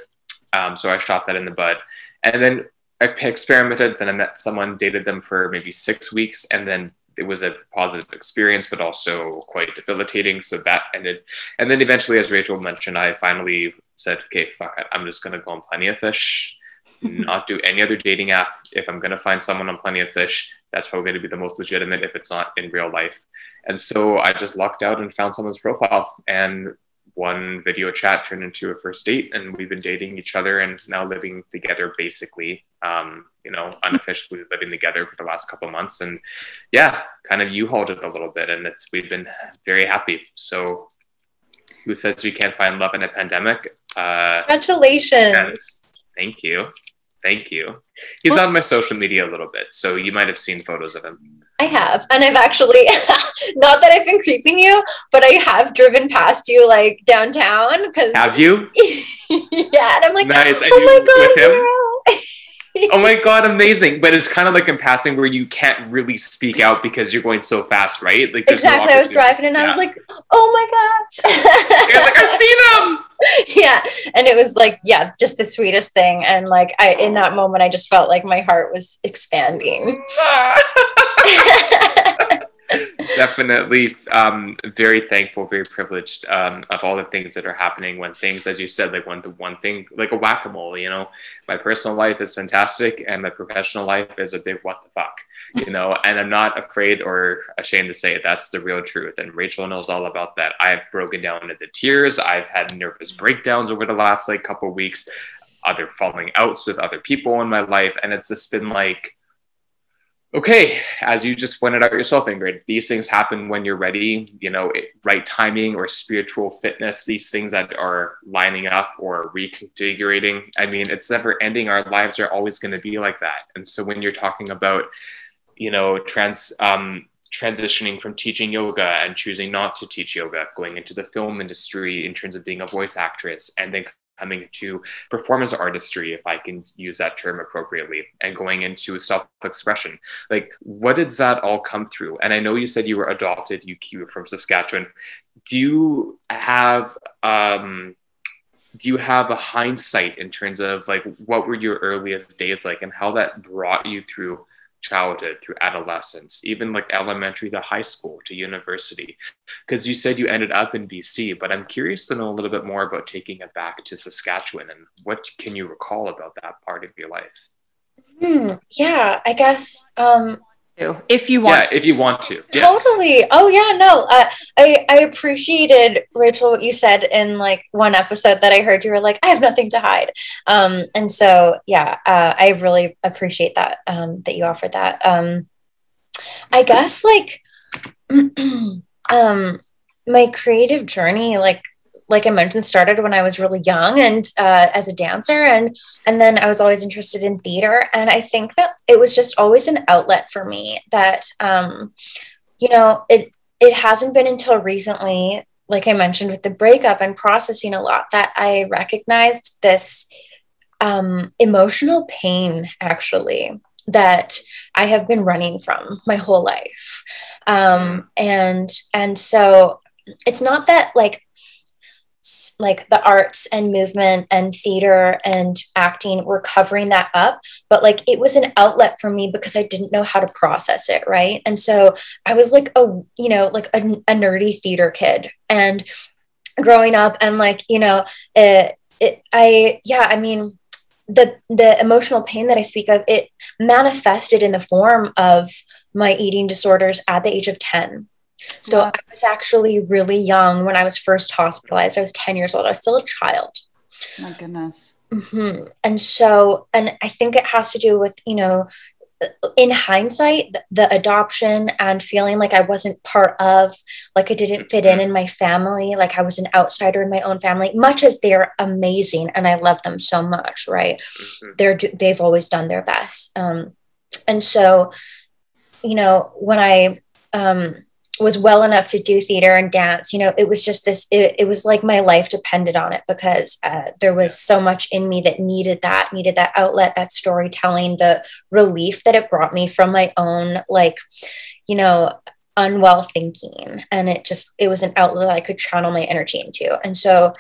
Speaker 1: Um, so I shot that in the bud, and then I experimented. Then I met someone, dated them for maybe six weeks, and then it was a positive experience, but also quite debilitating. So that ended. And then eventually, as Rachel mentioned, I finally said, okay, fuck it. I'm just going to go on Plenty of Fish, not do any other dating app. If I'm going to find someone on Plenty of Fish, that's probably going to be the most legitimate if it's not in real life. And so I just lucked out and found someone's profile. And one video chat turned into a first date and we've been dating each other and now living together basically um, you know unofficially living together for the last couple months. And yeah kind of you hold it a little bit and it's we've been very happy. So who says you can't find love in a pandemic?
Speaker 3: Uh, congratulations.
Speaker 1: Thank you thank you he's on my social media a little bit so you might have seen photos of him
Speaker 3: I have. And I've actually, not that I've been creeping you, but I have driven past you like downtown. Cause
Speaker 1: have you?
Speaker 3: yeah. And I'm like,
Speaker 1: nice. oh my God, oh my god, amazing! But it's kind of like in passing where you can't really speak out because you're going so fast, right?
Speaker 3: Like exactly. No I was driving and yeah. I was like, "Oh my gosh!"
Speaker 1: like I see them.
Speaker 3: Yeah, and it was like, yeah, just the sweetest thing, and like I, in that moment, I just felt like my heart was expanding. Ah.
Speaker 1: Definitely um, very thankful, very privileged um, of all the things that are happening when things, as you said, like when the one thing, like a whack a mole. You know, my personal life is fantastic, and my professional life is a big what the fuck. You know, and I'm not afraid or ashamed to say it. That's the real truth. And Rachel knows all about that. I've broken down into tears. I've had nervous breakdowns over the last like couple weeks. other falling outs with other people in my life. And it's just been like, okay, as you just pointed out yourself, Ingrid, these things happen when you're ready, you know, right timing or spiritual fitness, these things that are lining up or reconfiguring. I mean, it's never ending. Our lives are always going to be like that. And so when you're talking about, you know, trans, um, transitioning from teaching yoga and choosing not to teach yoga, going into the film industry in terms of being a voice actress, and then coming to performance artistry, if I can use that term appropriately, and going into self expression. Like, what did that all come through? And I know you said you were adopted, you from Saskatchewan. Do you have, um, do you have a hindsight in terms of like what were your earliest days like and how that brought you through childhood through adolescence, even like elementary to high school to university? Because you said you ended up in BC, but I'm curious to know a little bit more about taking it back to Saskatchewan and what can you recall about that part of your life?
Speaker 3: Hmm, yeah, I guess um,
Speaker 2: if you want.
Speaker 1: Yeah, if you want to.
Speaker 3: Yes. Totally. Oh yeah, no. Uh, I I appreciated Rachel what you said in like one episode that I heard. You were like, I have nothing to hide. Um, and so yeah, uh, I really appreciate that um, that you offered that. Um, I guess like um, my creative journey, like like I mentioned, started when I was really young and uh, as a dancer, and and then I was always interested in theater, and I think that it was just always an outlet for me. That um, you know, it it hasn't been until recently, like I mentioned with the breakup and processing a lot, that I recognized this um, emotional pain actually that I have been running from my whole life. Um, and and so it's not that like like the arts and movement and theater and acting were covering that up but like it was an outlet for me because i didn't know how to process it right? And so i was like a you know like a, a nerdy theater kid. And growing up and like you know it, it i yeah i mean the the emotional pain that i speak of it manifested in the form of my eating disorders at the age of 10 so I was actually really young when I was first hospitalized. I was 10 years old. I was still a child.
Speaker 2: My goodness.
Speaker 3: Mm-hmm. And so, and I think it has to do with, you know, in hindsight, the, the adoption and feeling like I wasn't part of, like I didn't fit in in my family, like I was an outsider in my own family, much as they're amazing and I love them so much, right? Mm-hmm. They're, they've always done their best. Um, and so, you know, when I, um, was well enough to do theater and dance you know it was just this it, it was like my life depended on it because uh, there was so much in me that needed that needed that outlet that storytelling the relief that it brought me from my own like you know unwell thinking. And it just it was an outlet that i could channel my energy into. And so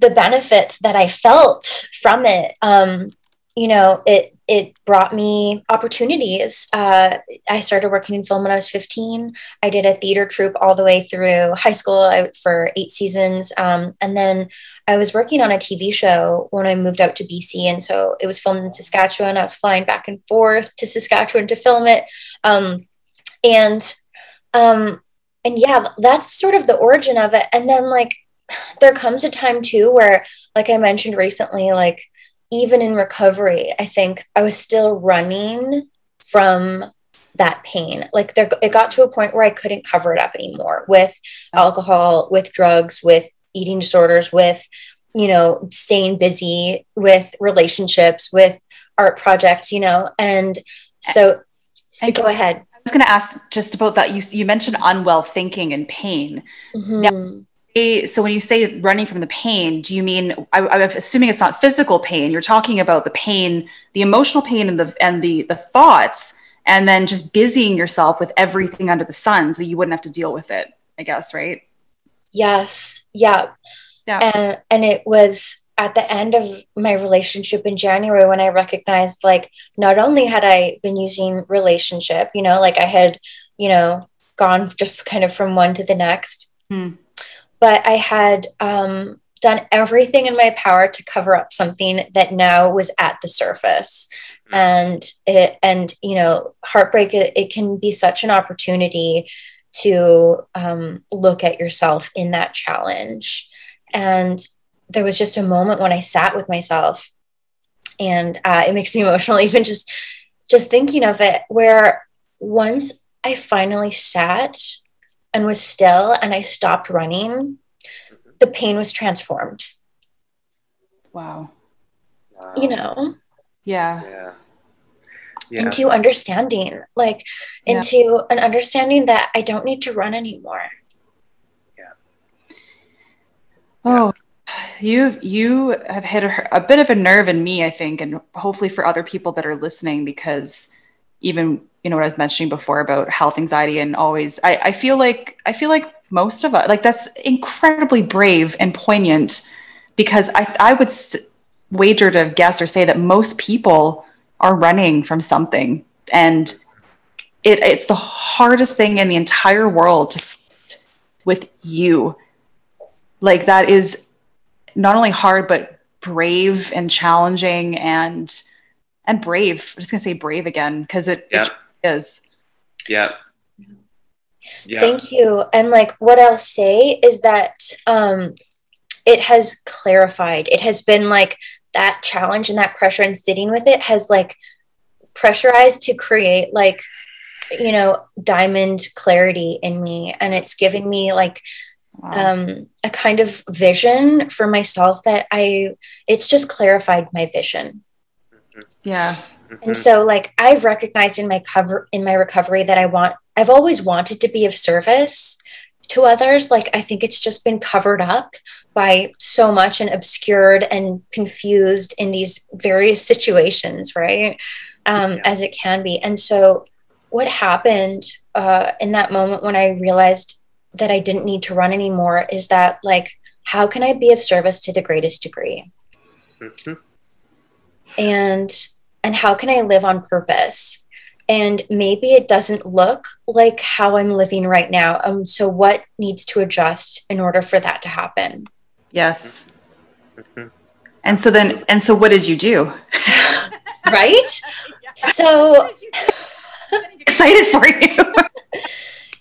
Speaker 3: the benefit that i felt from it um you know it it brought me opportunities. Uh, I started working in film when I was 15. I did a theater troupe all the way through high school for eight seasons. Um, and then I was working on a TV show when I moved out to BC. And so it was filmed in Saskatchewan. I was flying back and forth to Saskatchewan to film it. Um, and, um, and yeah, that's sort of the origin of it. And then like, there comes a time too where, like I mentioned recently, like even in recovery, I think I was still running from that pain. Like there, it got to a point where I couldn't cover it up anymore with alcohol, with drugs, with eating disorders, with, you know, staying busy, with relationships, with art projects, you know. And so, so go ahead. I
Speaker 2: was going to ask just about that. You, you mentioned unwell thinking and pain. Mm-hmm. Now, so when you say running from the pain do you mean I, am assuming it's not physical pain. You're talking about the pain the emotional pain and the and the the thoughts and then just busying yourself with everything under the sun so you wouldn't have to deal with it i guess right?
Speaker 3: Yes. Yeah yeah. And, and it was at the end of my relationship in january when i recognized like not only had i been using relationship you know like i had you know gone just kind of from one to the next. Hmm but I had um, done everything in my power to cover up something that now was at the surface. Mm-hmm. And it, and you know, heartbreak, it, it can be such an opportunity to um, look at yourself in that challenge. And there was just a moment when I sat with myself and uh, it makes me emotional even just just thinking of it where once i finally sat and was still and i stopped running the pain was transformed
Speaker 2: wow
Speaker 1: Wow.
Speaker 3: you know
Speaker 2: yeah
Speaker 1: Yeah. Yeah.
Speaker 3: into understanding like
Speaker 2: Yeah.
Speaker 3: into an understanding that i don't need to run anymore Yeah.
Speaker 2: Oh, you you have hit a, a bit of a nerve in me, I think, and hopefully for other people that are listening, because even you know what I was mentioning before about health anxiety and always, I, I feel like I feel like most of us like that's incredibly brave and poignant, because I I would s- wager to guess or say that most people are running from something, and it it's the hardest thing in the entire world to sit with you. Like that is not only hard but brave and challenging and and brave i'm just gonna say brave again because it,
Speaker 1: Yeah.
Speaker 2: it is
Speaker 1: Yeah. Yeah.
Speaker 3: Thank you. And like what I'll say is that um it has clarified. It has been like that challenge and that pressure and sitting with it has like pressurized to create like you know diamond clarity in me and it's given me like
Speaker 2: wow.
Speaker 3: um a kind of vision for myself that I it's just clarified my vision.
Speaker 2: Yeah.
Speaker 3: And so like I've recognized in my cover in my recovery that I want I've always wanted to be of service to others. Like I think it's just been covered up by so much and obscured and confused in these various situations, right? Um,
Speaker 1: Yeah.
Speaker 3: as it can be. And so what happened uh, in that moment when I realized that I didn't need to run anymore is that like how can I be of service to the greatest degree?
Speaker 1: Mhm.
Speaker 3: and and how can i live on purpose? And maybe it doesn't look like how i'm living right now. Um so what needs to adjust in order for that to happen?
Speaker 2: Yes.
Speaker 1: Mhm.
Speaker 2: and so then and so what did you do?
Speaker 3: Right? So
Speaker 2: excited for you.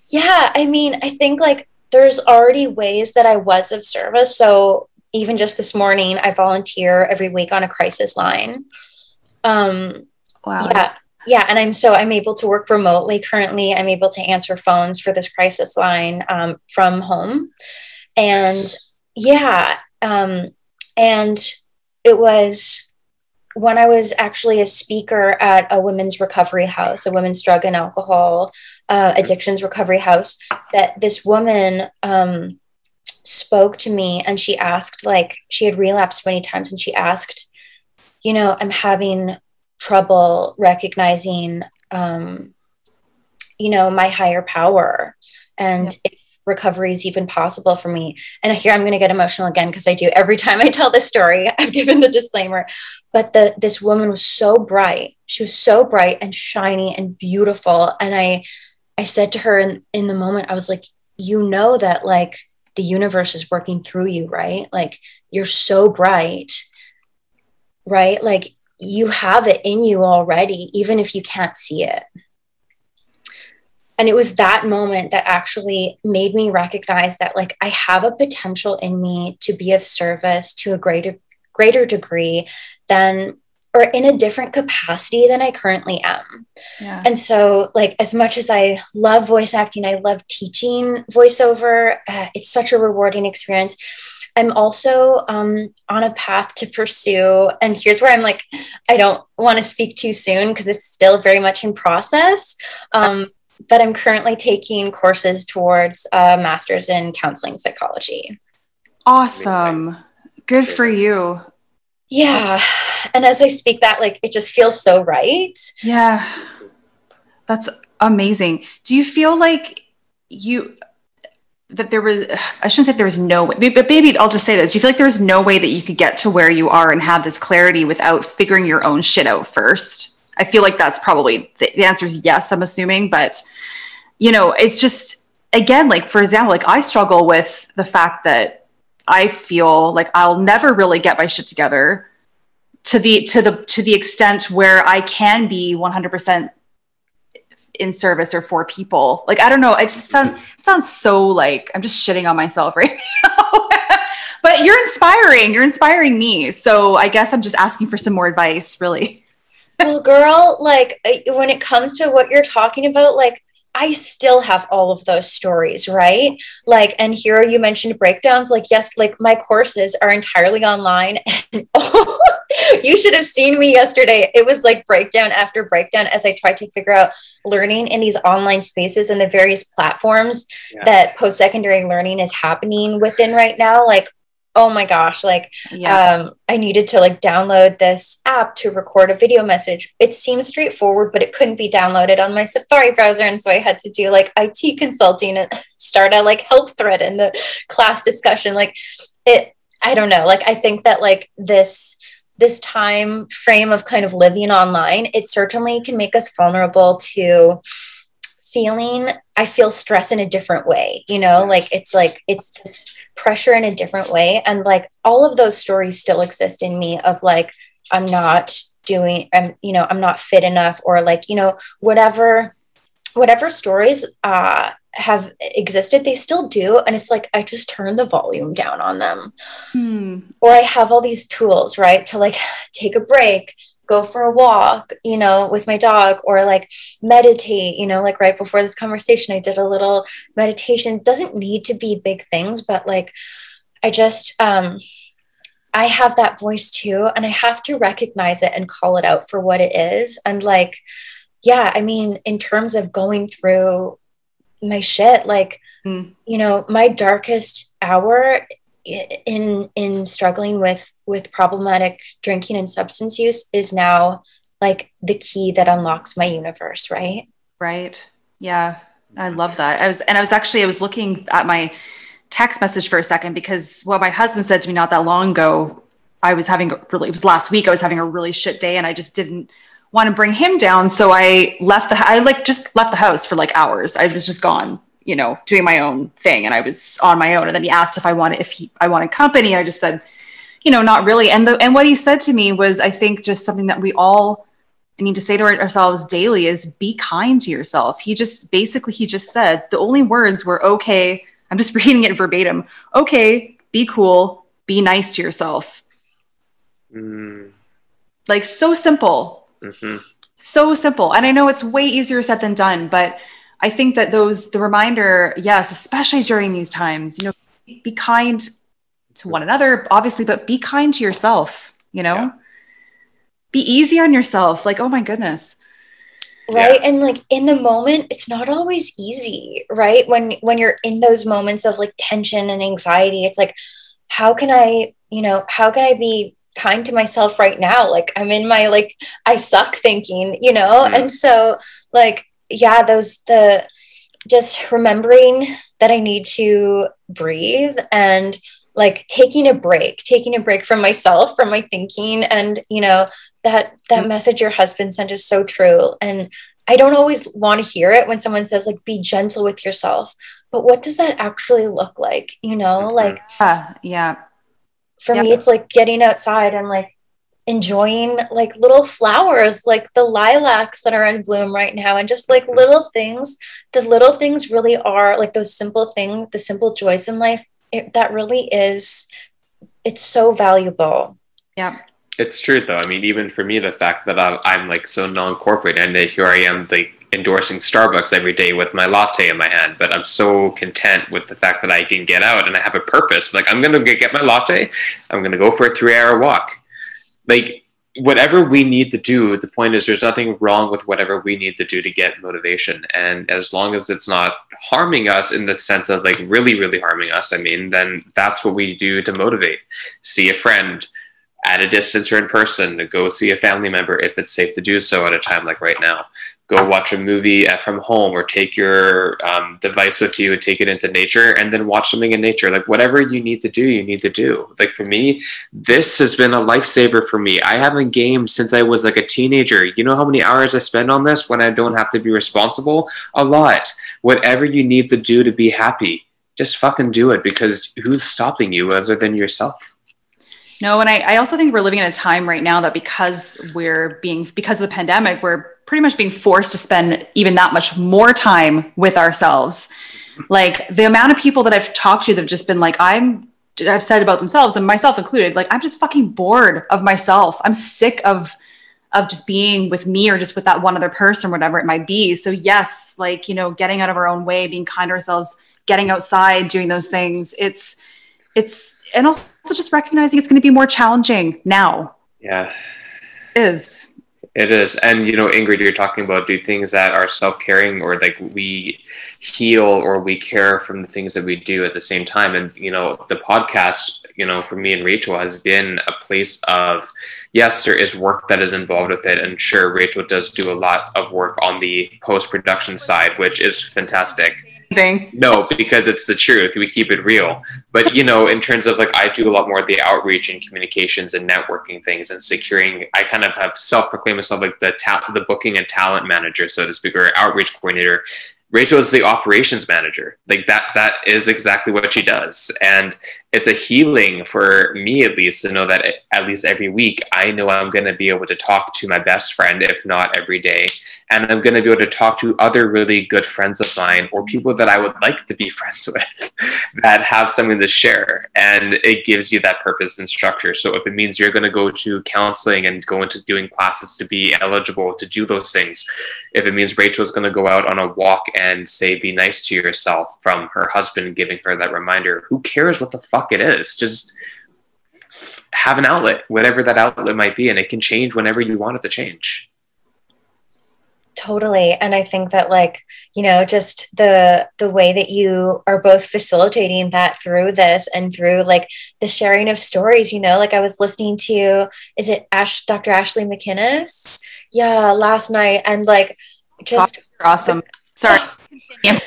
Speaker 3: Yeah i mean i think like there's already ways that i was of service. So even just this morning i volunteer every week on a crisis line um
Speaker 2: wow.
Speaker 3: yeah yeah and i'm so i'm able to work remotely currently. I'm able to answer phones for this crisis line um, from home. And
Speaker 1: Yes.
Speaker 3: yeah um, and it was when i was actually a speaker at a women's recovery house a women's drug and alcohol uh, addictions recovery house that this woman um, spoke to me and she asked like she had relapsed many times and she asked you know i'm having trouble recognizing um, you know my higher power and if recovery is even possible for me. And here i'm going to get emotional again because i do every time i tell this story i've given the disclaimer. But the this woman was so bright. She was so bright and shiny and beautiful. And i i said to her in, in the moment i was like you know that like the universe is working through you right? Like you're so bright right? Like you have it in you already even if you can't see it. And it was that moment that actually made me recognize that like i have a potential in me to be of service to a greater greater degree than or in a different capacity than i currently am.
Speaker 2: Yeah.
Speaker 3: And so like as much as i love voice acting i love teaching voiceover uh, it's such a rewarding experience i'm also um, on a path to pursue and here's where i'm like i don't want to speak too soon because it's still very much in process um, but i'm currently taking courses towards a master's in counseling psychology.
Speaker 2: Awesome. Good for you.
Speaker 3: Yeah and as i speak that like it just feels so right.
Speaker 2: Yeah. That's amazing. Do you feel like you that there was I shouldn't say there was no way, but maybe I'll just say this. Do you feel like there was no way that you could get to where you are and have this clarity without figuring your own shit out first? I feel like that's probably the, the answer is yes, I'm assuming, but you know, it's just again, like for example, like I struggle with the fact that I feel like I'll never really get my shit together to the to the to the extent where I can be 100% in service or for people. Like I don't know, it just sounds sounds so like I'm just shitting on myself right now. but you're inspiring. You're inspiring me. So I guess I'm just asking for some more advice, really.
Speaker 3: well, girl, like when it comes to what you're talking about, like I still have all of those stories, right? Like, and here you mentioned breakdowns. Like, yes, like my courses are entirely online. And oh, you should have seen me yesterday. It was like breakdown after breakdown as I tried to figure out learning in these online spaces and the various platforms yeah. that post secondary learning is happening within right now. Like, oh my gosh like yeah. um, i needed to like download this app to record a video message it seems straightforward but it couldn't be downloaded on my safari browser and so i had to do like it consulting and start a like help thread in the class discussion like it i don't know like i think that like this this time frame of kind of living online it certainly can make us vulnerable to feeling i feel stress in a different way you know like it's like it's this pressure in a different way. And like all of those stories still exist in me of like i'm not doing i'm you know i'm not fit enough or like you know whatever whatever stories uh have existed they still do. And it's like i just turn the volume down on them. Hmm. or i have all these tools right to like take a break go for a walk, you know, with my dog or like meditate, you know, like right before this conversation, I did a little meditation. It doesn't need to be big things, but like I just, um, I have that voice too, and I have to recognize it and call it out for what it is. And like, yeah, I mean, in terms of going through my shit, like, mm. you know, my darkest hour in in struggling with with problematic drinking and substance use is now like the key that unlocks my universe right?
Speaker 2: Right. Yeah. I love that. I was and i was actually i was looking at my text message for a second because what my husband said to me not that long ago i was having a really it was last week i was having a really shit day and i just didn't want to bring him down. So i left the i like just left the house for like hours. I was just gone you know, doing my own thing and I was on my own. And then he asked if I wanted, if he, I wanted company. I just said, you know, not really. And the, and what he said to me was, I think just something that we all need to say to ourselves daily is be kind to yourself. He just, basically, he just said the only words were, okay, I'm just reading it verbatim. Okay, be cool, be nice to yourself. Mm. Like so simple. Mm-hmm. So simple. And I know it's way easier said than done, but I think that those the reminder, yes, especially during these times, you know, be kind to one another, obviously, but be kind to yourself, you know. Yeah. Be easy on yourself. Like, oh my goodness.
Speaker 3: Right. Yeah. And like in the moment, it's not always easy, right? When when you're in those moments of like tension and anxiety, it's like, how can I, you know, how can I be kind to myself right now? Like I'm in my like I suck thinking, you know? Mm. And so like yeah, those the just remembering that I need to breathe and like taking a break, taking a break from myself, from my thinking, and you know that that mm-hmm. message your husband sent is so true. And I don't always want to hear it when someone says like be gentle with yourself, but what does that actually look like? You know, mm-hmm. like
Speaker 2: uh, yeah.
Speaker 3: For yeah. me, it's like getting outside and like enjoying like little flowers like the lilacs that are in bloom right now and just like little things the little things really are like those simple things the simple joys in life it, that really is it's so valuable.
Speaker 2: Yeah.
Speaker 1: It's true though. I mean even for me the fact that i'm, I'm like so non-corporate and here i am like endorsing starbucks every day with my latte in my hand but i'm so content with the fact that i can get out and i have a purpose. Like i'm gonna get my latte. I'm gonna go for a three hour walk like whatever we need to do the point is there's nothing wrong with whatever we need to do to get motivation. And as long as it's not harming us in the sense of like really really harming us i mean then that's what we do to motivate. See a friend at a distance or in person to go see a family member if it's safe to do so at a time like right now go watch a movie from home or take your um, device with you and take it into nature and then watch something in nature. Like whatever you need to do you need to do. Like for me this has been a lifesaver for me. I haven't gamed since i was like a teenager. You know how many hours i spend on this? When i don't have to be responsible? A lot. Whatever you need to do to be happy just fucking do it because who's stopping you other than yourself?
Speaker 2: No, and I, I also think we're living in a time right now that because we're being because of the pandemic, we're pretty much being forced to spend even that much more time with ourselves. Like the amount of people that I've talked to that have just been like, I'm I've said about themselves and myself included, like I'm just fucking bored of myself. I'm sick of of just being with me or just with that one other person, whatever it might be. So yes, like, you know, getting out of our own way, being kind to ourselves, getting outside, doing those things. It's it's and also just recognizing it's going to be more challenging now.
Speaker 1: Yeah.
Speaker 2: It is
Speaker 1: it is. And, you know, Ingrid, you're talking about do things that are self caring or like we heal or we care from the things that we do at the same time. And, you know, the podcast, you know, for me and Rachel has been a place of, yes, there is work that is involved with it. And sure, Rachel does do a lot of work on the post production side, which is fantastic
Speaker 2: thing.
Speaker 1: No, because it's the truth. We keep it real. But you know, in terms of like, I do a lot more of the outreach and communications and networking things and securing. I kind of have self-proclaimed myself like the ta- the booking and talent manager, so to speak, or outreach coordinator. Rachel is the operations manager. Like that, that is exactly what she does. And it's a healing for me, at least, to know that at least every week, I know I'm going to be able to talk to my best friend, if not every day. And I'm going to be able to talk to other really good friends of mine or people that I would like to be friends with that have something to share. And it gives you that purpose and structure. So if it means you're going to go to counseling and go into doing classes to be eligible to do those things, if it means Rachel's going to go out on a walk and say, be nice to yourself from her husband giving her that reminder, who cares what the fuck it is? Just have an outlet, whatever that outlet might be, and it can change whenever you want it to change.
Speaker 3: Totally. And I think that like, you know, just the the way that you are both facilitating that through this and through like the sharing of stories, you know, like I was listening to is it Ash Dr. Ashley McInnes? Yeah, last night and like just
Speaker 2: awesome. Sorry.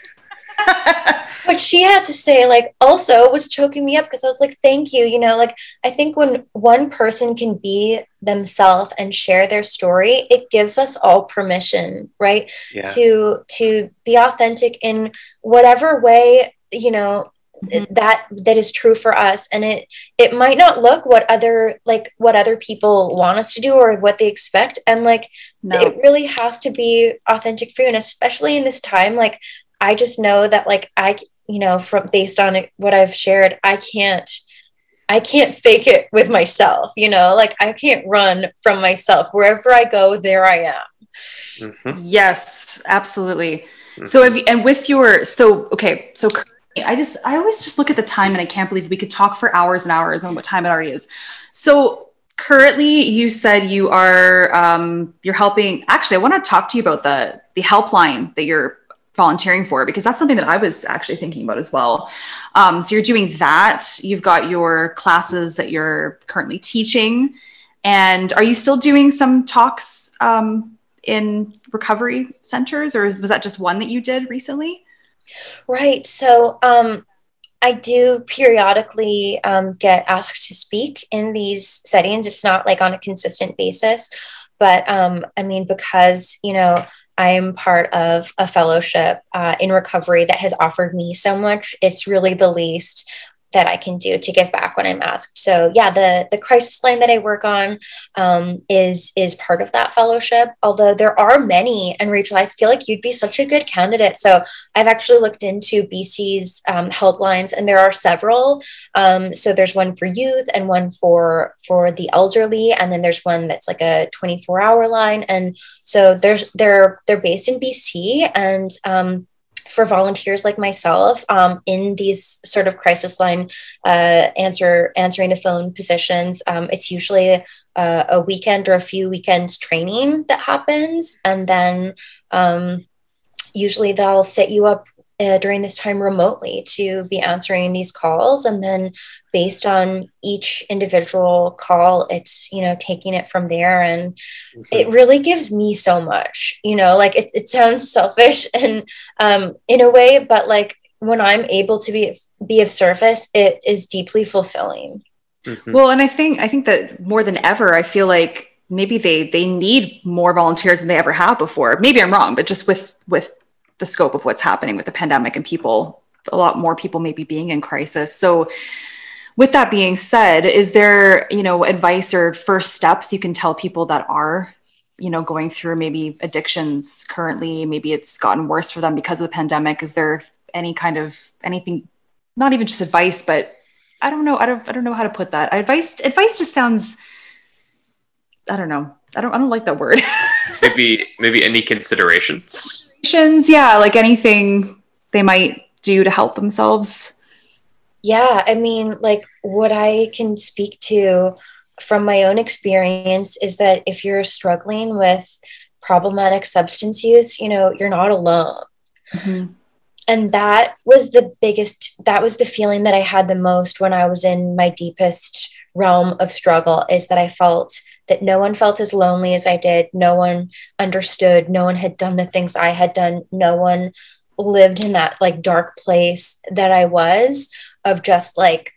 Speaker 3: what she had to say like also was choking me up because i was like thank you you know like i think when one person can be themselves and share their story it gives us all permission right yeah. to to be authentic in whatever way you know mm-hmm. that that is true for us and it it might not look what other like what other people want us to do or what they expect and like no. it really has to be authentic for you and especially in this time like I just know that like I you know from based on what I've shared I can't I can't fake it with myself you know? Like I can't run from myself. Wherever I go there I am.
Speaker 2: Mm-hmm. yes absolutely. Mm-hmm. so if, and with your so okay so I just I always just look at the time and I can't believe we could talk for hours and hours on what time it already is. So currently you said you are um, you're helping actually i want to talk to you about the the helpline that you're volunteering for because that's something that I was actually thinking about as well. Um, so you're doing that. You've got your classes that you're currently teaching, and are you still doing some talks um, in recovery centers, or was that just one that you did recently?
Speaker 3: Right. So um, I do periodically um, get asked to speak in these settings. It's not like on a consistent basis, but um, I mean, because you know I'm part of a fellowship uh, in recovery that has offered me so much. It's really the least that I can do to give back when I'm asked. So yeah, the the crisis line that I work on um, is is part of that fellowship. Although there are many, and Rachel, I feel like you'd be such a good candidate. So I've actually looked into BC's um, helplines, and there are several. Um, so there's one for youth and one for for the elderly, and then there's one that's like a 24 hour line. And so there's they're they're based in BC, and um, for volunteers like myself um, in these sort of crisis line uh, answer answering the phone positions. Um, it's usually a, a, weekend or a few weekends training that happens. And then um, usually they'll set you up uh, during this time remotely to be answering these calls. And then based on each individual call it's you know taking it from there. And it really gives me so much you know like it, it sounds selfish and um in a way but like when i'm able to be be of service it is deeply fulfilling.
Speaker 2: Mm-hmm. well and i think i think that more than ever i feel like maybe they they need more volunteers than they ever have before. Maybe i'm wrong but just with with the scope of what's happening with the pandemic and people, a lot more people maybe being in crisis. So, with that being said, is there, you know, advice or first steps you can tell people that are, you know, going through maybe addictions currently? Maybe it's gotten worse for them because of the pandemic. Is there any kind of anything, not even just advice, but I don't know. I don't I don't know how to put that. Advice advice just sounds I don't know. I don't I don't like that word.
Speaker 1: maybe maybe any considerations.
Speaker 2: Yeah, like anything they might do to help themselves.
Speaker 3: Yeah, I mean, like what I can speak to from my own experience is that if you're struggling with problematic substance use, you know, you're not alone. Mm-hmm. And that was the biggest, that was the feeling that I had the most when I was in my deepest realm of struggle is that I felt that no one felt as lonely as I did. No one understood. No one had done the things I had done. No one lived in that like dark place that I was of just like,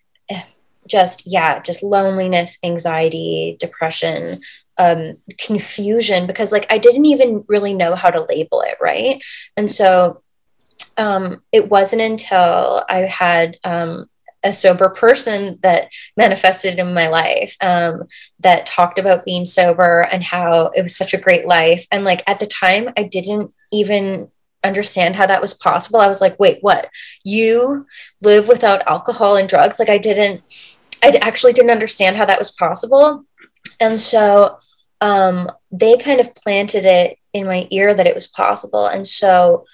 Speaker 3: just, yeah, just loneliness, anxiety, depression, um, confusion, because like I didn't even really know how to label it. Right. And so um, it wasn't until I had um, a sober person that manifested in my life um, that talked about being sober and how it was such a great life. And like at the time, I didn't even understand how that was possible. I was like, wait, what? You live without alcohol and drugs? Like I didn't, I actually didn't understand how that was possible. And so um, they kind of planted it in my ear that it was possible. And so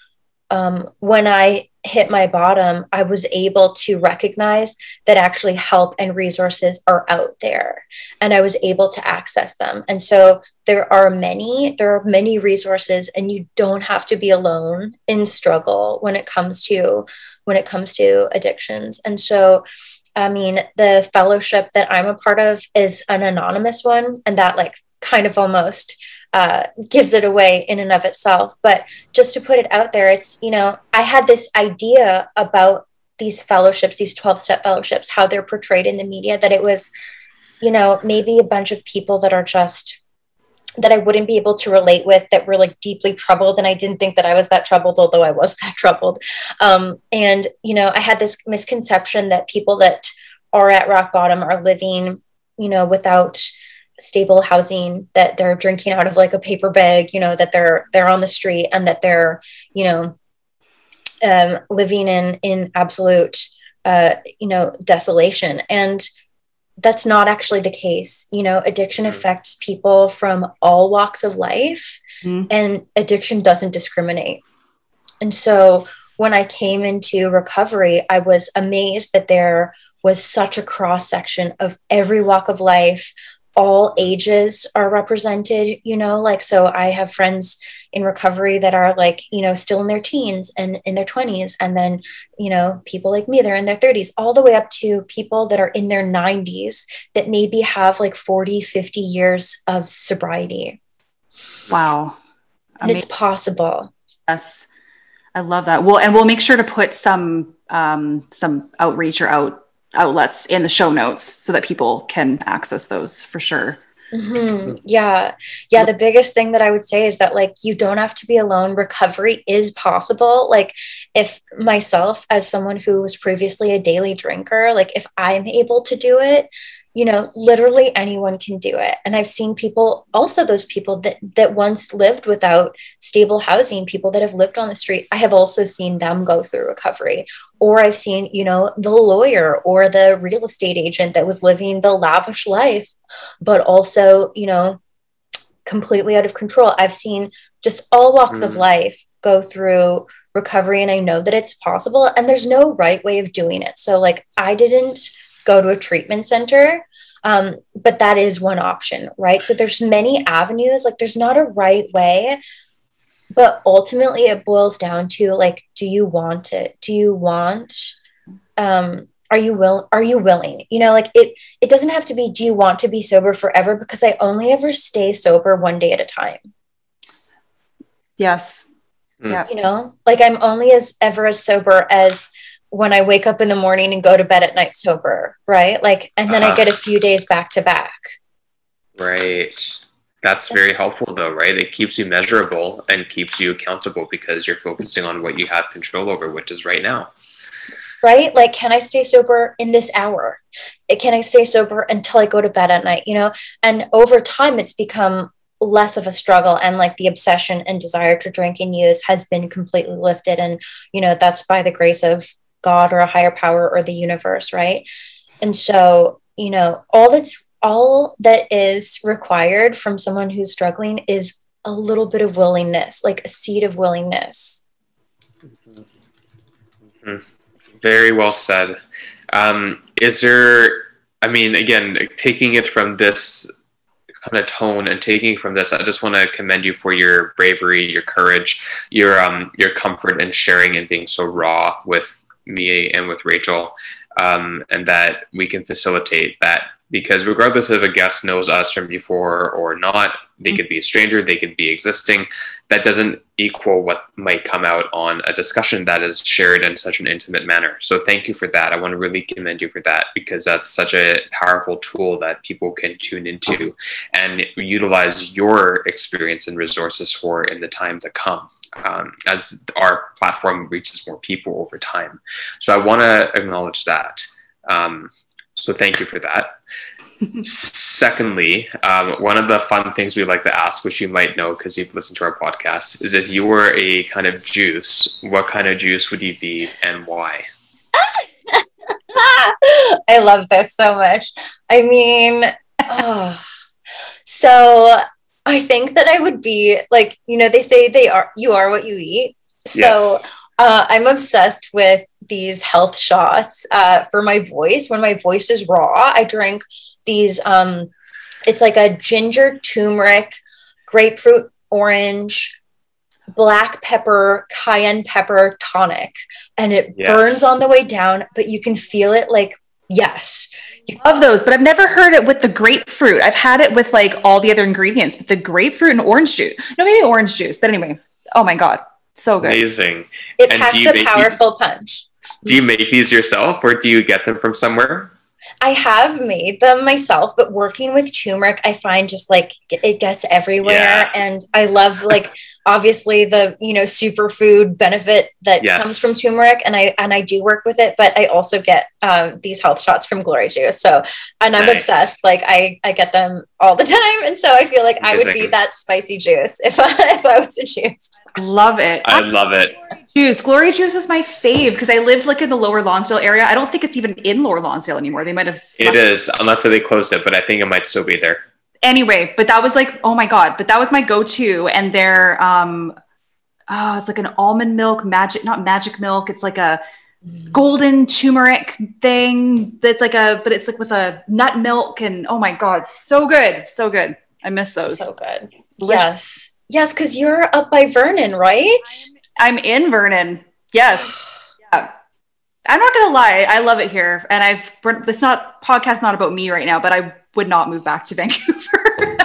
Speaker 3: um, when I hit my bottom, I was able to recognize that actually help and resources are out there and I was able to access them. And so there are many, there are many resources and you don't have to be alone in struggle when it comes to when it comes to addictions. And so I mean, the fellowship that I'm a part of is an anonymous one and that like kind of almost uh, gives it away in and of itself. But just to put it out there, it's, you know, I had this idea about these fellowships, these 12 step fellowships, how they're portrayed in the media, that it was, you know, maybe a bunch of people that are just that I wouldn't be able to relate with that were like deeply troubled. And I didn't think that I was that troubled, although I was that troubled. Um, and, you know, I had this misconception that people that are at rock bottom are living, you know, without stable housing that they're drinking out of like a paper bag you know that they're they're on the street and that they're you know um, living in in absolute uh, you know desolation and that's not actually the case you know addiction mm-hmm. affects people from all walks of life mm-hmm. and addiction doesn't discriminate and so when i came into recovery i was amazed that there was such a cross section of every walk of life all ages are represented, you know, like so I have friends in recovery that are like, you know, still in their teens and in their 20s and then, you know, people like me they're in their 30s all the way up to people that are in their 90s that maybe have like 40, 50 years of sobriety.
Speaker 2: Wow.
Speaker 3: And it's possible.
Speaker 2: Yes. I love that. Well, and we'll make sure to put some um, some outreach or out outlets in the show notes so that people can access those for sure.
Speaker 3: Mm-hmm. Yeah. Yeah. The biggest thing that I would say is that, like, you don't have to be alone. Recovery is possible. Like, if myself, as someone who was previously a daily drinker, like, if I'm able to do it, you know literally anyone can do it. And i've seen people also those people that that once lived without stable housing people that have lived on the street i have also seen them go through recovery. Or i've seen you know the lawyer or the real estate agent that was living the lavish life but also you know completely out of control. I've seen just all walks mm. of life go through recovery and i know that it's possible and there's no right way of doing it. So like i didn't go to a treatment center um, but that is one option right? So there's many avenues like there's not a right way but ultimately it boils down to like do you want it? Do you want um are you will are you willing? You know like it it doesn't have to be do you want to be sober forever? Because i only ever stay sober one day at a time.
Speaker 2: Yes.
Speaker 3: Mm. yeah. You know like i'm only as ever as sober as when I wake up in the morning and go to bed at night sober, right? Like, and then uh, I get a few days back to back.
Speaker 1: Right. That's very helpful, though, right? It keeps you measurable and keeps you accountable because you're focusing on what you have control over, which is right now.
Speaker 3: Right? Like, can I stay sober in this hour? Can I stay sober until I go to bed at night? You know, and over time, it's become less of a struggle and like the obsession and desire to drink and use has been completely lifted and you know that's by the grace of God or a higher power or the universe, right? And so, you know, all that's all that is required from someone who's struggling is a little bit of willingness, like a seed of willingness.
Speaker 1: Mm-hmm. Very well said. Um, is there, I mean, again, taking it from this kind of tone and taking from this, I just want to commend you for your bravery, your courage, your um, your comfort in sharing and being so raw with me and with Rachel, um, and that we can facilitate that because regardless if a guest knows us from before or not, they could be a stranger, they could be existing. That doesn't equal what might come out on a discussion that is shared in such an intimate manner. So thank you for that. I want to really commend you for that because that's such a powerful tool that people can tune into and utilize your experience and resources for in the time to come. Um, as our platform reaches more people over time. So I want to acknowledge that. Um, so thank you for that. Secondly, um, one of the fun things we like to ask, which you might know because you've listened to our podcast, is if you were a kind of juice, what kind of juice would you be and why?
Speaker 3: I love this so much. I mean, oh. so I think that I would be like, you know, they say they are, you are what you eat. So yes. Uh, I'm obsessed with these health shots uh, for my voice. When my voice is raw, I drink these um it's like a ginger turmeric grapefruit orange black pepper cayenne pepper tonic and it yes. burns on the way down but you can feel it like yes.
Speaker 2: You love those but i've never heard it with the grapefruit. I've had it with like all the other ingredients but the grapefruit and orange juice. No maybe orange juice but anyway. Oh my god so good
Speaker 1: amazing
Speaker 3: it and packs a powerful punch
Speaker 1: do you make these yourself or do you get them from somewhere
Speaker 3: I have made them myself, but working with turmeric, I find just like it gets everywhere. Yeah. And I love like obviously the you know superfood benefit that yes. comes from turmeric and I and I do work with it, but I also get um, these health shots from Glory Juice. So and I'm nice. obsessed. Like I I get them all the time. And so I feel like Amazing. I would be that spicy juice if I if I was to choose.
Speaker 2: Love it.
Speaker 1: I love it.
Speaker 2: Juice. Glory Juice is my fave because I lived like in the lower Lonsdale area. I don't think it's even in lower Lonsdale anymore. They might have.
Speaker 1: It is, unless they closed it, but I think it might still be there.
Speaker 2: Anyway, but that was like, oh my God, but that was my go to. And their, um, oh, it's like an almond milk, magic, not magic milk. It's like a golden turmeric thing that's like a, but it's like with a nut milk. And oh my God, so good. So good. I miss those.
Speaker 3: So good. Delicious. Yes. Yes, because you're up by Vernon, right?
Speaker 2: I'm in Vernon. Yes. yeah. I'm not gonna lie, I love it here, and I've. It's not podcast not about me right now, but I would not move back to Vancouver.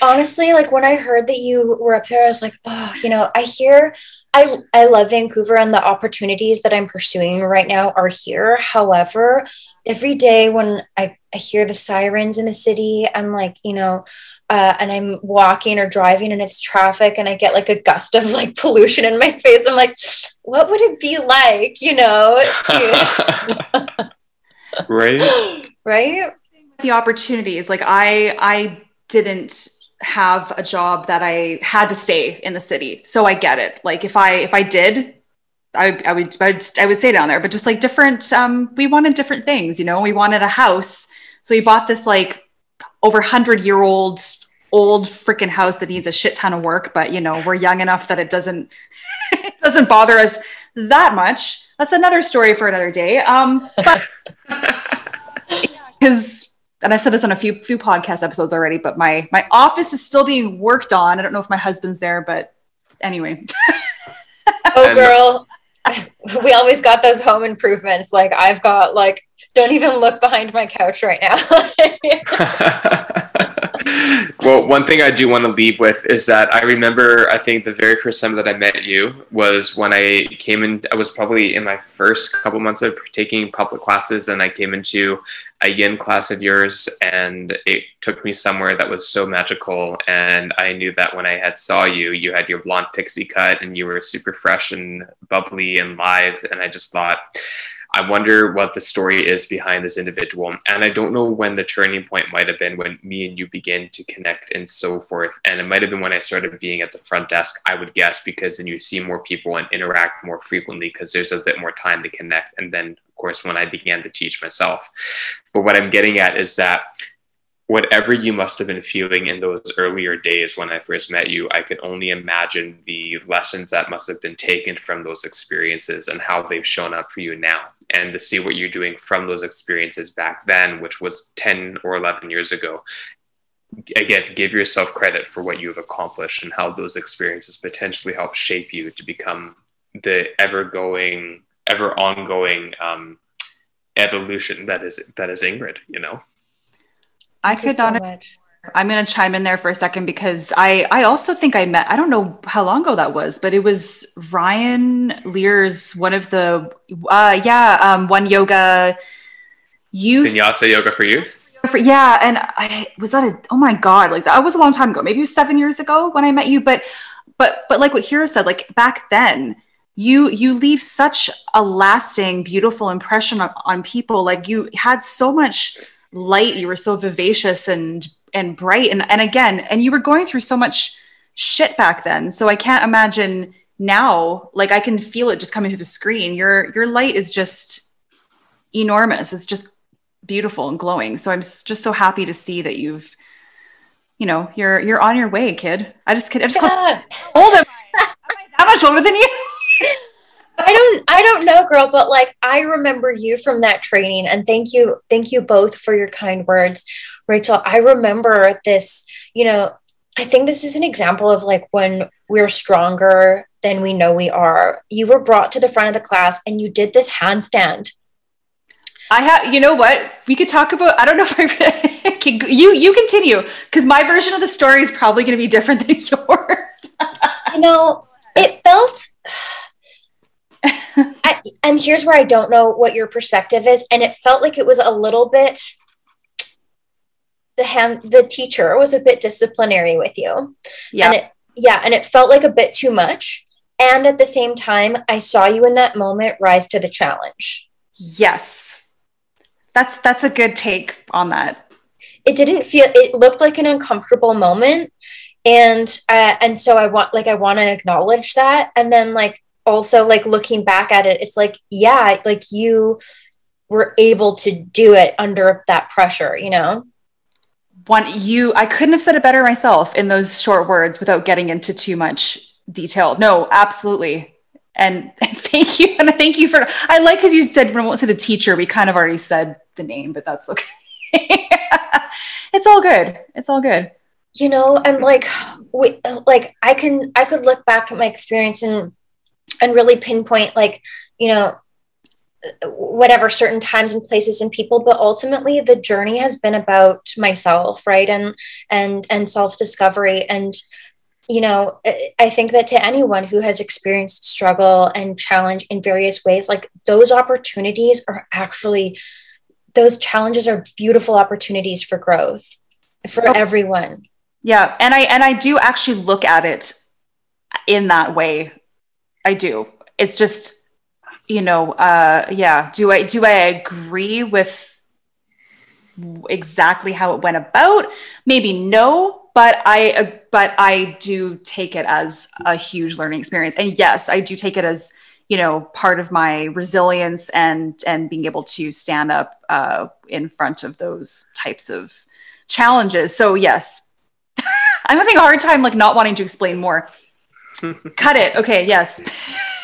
Speaker 3: Honestly, like when I heard that you were up there, I was like, oh, you know, I hear, I I love Vancouver, and the opportunities that I'm pursuing right now are here. However, every day when I I hear the sirens in the city, I'm like, you know, uh, and I'm walking or driving and it's traffic and I get like a gust of like pollution in my face. I'm like, what would it be like, you know?
Speaker 1: To- right.
Speaker 3: Right.
Speaker 2: The opportunities, like I, I didn't have a job that I had to stay in the city. So I get it. Like if I, if I did, I, I would, I would, I would stay down there, but just like different, um, we wanted different things, you know, we wanted a house. So we bought this like over 100 year old old freaking house that needs a shit ton of work but you know we're young enough that it doesn't it doesn't bother us that much that's another story for another day um but because and I've said this on a few few podcast episodes already, but my my office is still being worked on. I don't know if my husband's there, but anyway.
Speaker 3: oh girl, we always got those home improvements. Like I've got like don't even look behind my couch right now.
Speaker 1: well, one thing I do want to leave with is that I remember, I think the very first time that I met you was when I came in, I was probably in my first couple months of taking public classes, and I came into a yin class of yours, and it took me somewhere that was so magical. And I knew that when I had saw you, you had your blonde pixie cut, and you were super fresh and bubbly and live, and I just thought, I wonder what the story is behind this individual. And I don't know when the turning point might have been when me and you begin to connect and so forth. And it might have been when I started being at the front desk, I would guess, because then you see more people and interact more frequently because there's a bit more time to connect. And then, of course, when I began to teach myself. But what I'm getting at is that whatever you must have been feeling in those earlier days when I first met you, I could only imagine the lessons that must have been taken from those experiences and how they've shown up for you now. And to see what you're doing from those experiences back then, which was 10 or 11 years ago. Again, give yourself credit for what you've accomplished and how those experiences potentially help shape you to become the ever going, ever ongoing um, evolution that is that is Ingrid. You know.
Speaker 2: I could so not. Much. I'm going to chime in there for a second because I I also think I met I don't know how long ago that was, but it was Ryan Lear's one of the uh yeah um one yoga youth.
Speaker 1: Vinyasa yoga for youth.
Speaker 2: For, yeah, and I was that a oh my god like that was a long time ago. Maybe it was seven years ago when I met you, but but but like what Hiiro said like back then you you leave such a lasting beautiful impression on, on people. Like you had so much light you were so vivacious and and bright. And and again and you were going through so much shit back then. So i can't imagine now like i can feel it just coming through the screen. Your your light is just enormous. It's just beautiful and glowing. So i'm just so happy to see that you've you know you're you're on your way kid. I just i just yeah. old am I? am I that much older than you?
Speaker 3: I don't I don't know, girl, but like I remember you from that training and thank you thank you both for your kind words. Rachel, I remember this, you know, I think this is an example of like when we're stronger than we know we are. You were brought to the front of the class and you did this handstand.
Speaker 2: I have, you know what? We could talk about. I don't know if I can, you you continue because my version of the story is probably going to be different than yours.
Speaker 3: you know, it felt I, and here's where I don't know what your perspective is. And it felt like it was a little bit the hand the teacher was a bit disciplinary with you. Yeah. And it, yeah, and it felt like a bit too much. And at the same time, I saw you in that moment rise to the challenge.
Speaker 2: Yes. That's that's a good take on that.
Speaker 3: It didn't feel it looked like an uncomfortable moment and uh, and so I want like I want to acknowledge that and then like also like looking back at it it's like yeah like you were able to do it under that pressure you know
Speaker 2: one you i couldn't have said it better myself in those short words without getting into too much detail. No absolutely. And, thank you and thank you for i like because you said we won't say the teacher. We kind of already said the name but that's okay. It's all good. It's all good.
Speaker 3: You know and like we like i can i could look back at my experience and and really pinpoint like you know whatever certain times and places and people but ultimately the journey has been about myself right? And and and self discovery and you know i think that to anyone who has experienced struggle and challenge in various ways like those opportunities are actually those challenges are beautiful opportunities for growth for oh. everyone.
Speaker 2: Yeah. And i and i do actually look at it in that way. I do. It's just, you know, uh, yeah. Do I do I agree with exactly how it went about? Maybe no, but I uh, but I do take it as a huge learning experience, and yes, I do take it as you know part of my resilience and and being able to stand up uh, in front of those types of challenges. So yes, I'm having a hard time like not wanting to explain more. Cut it. Okay, yes.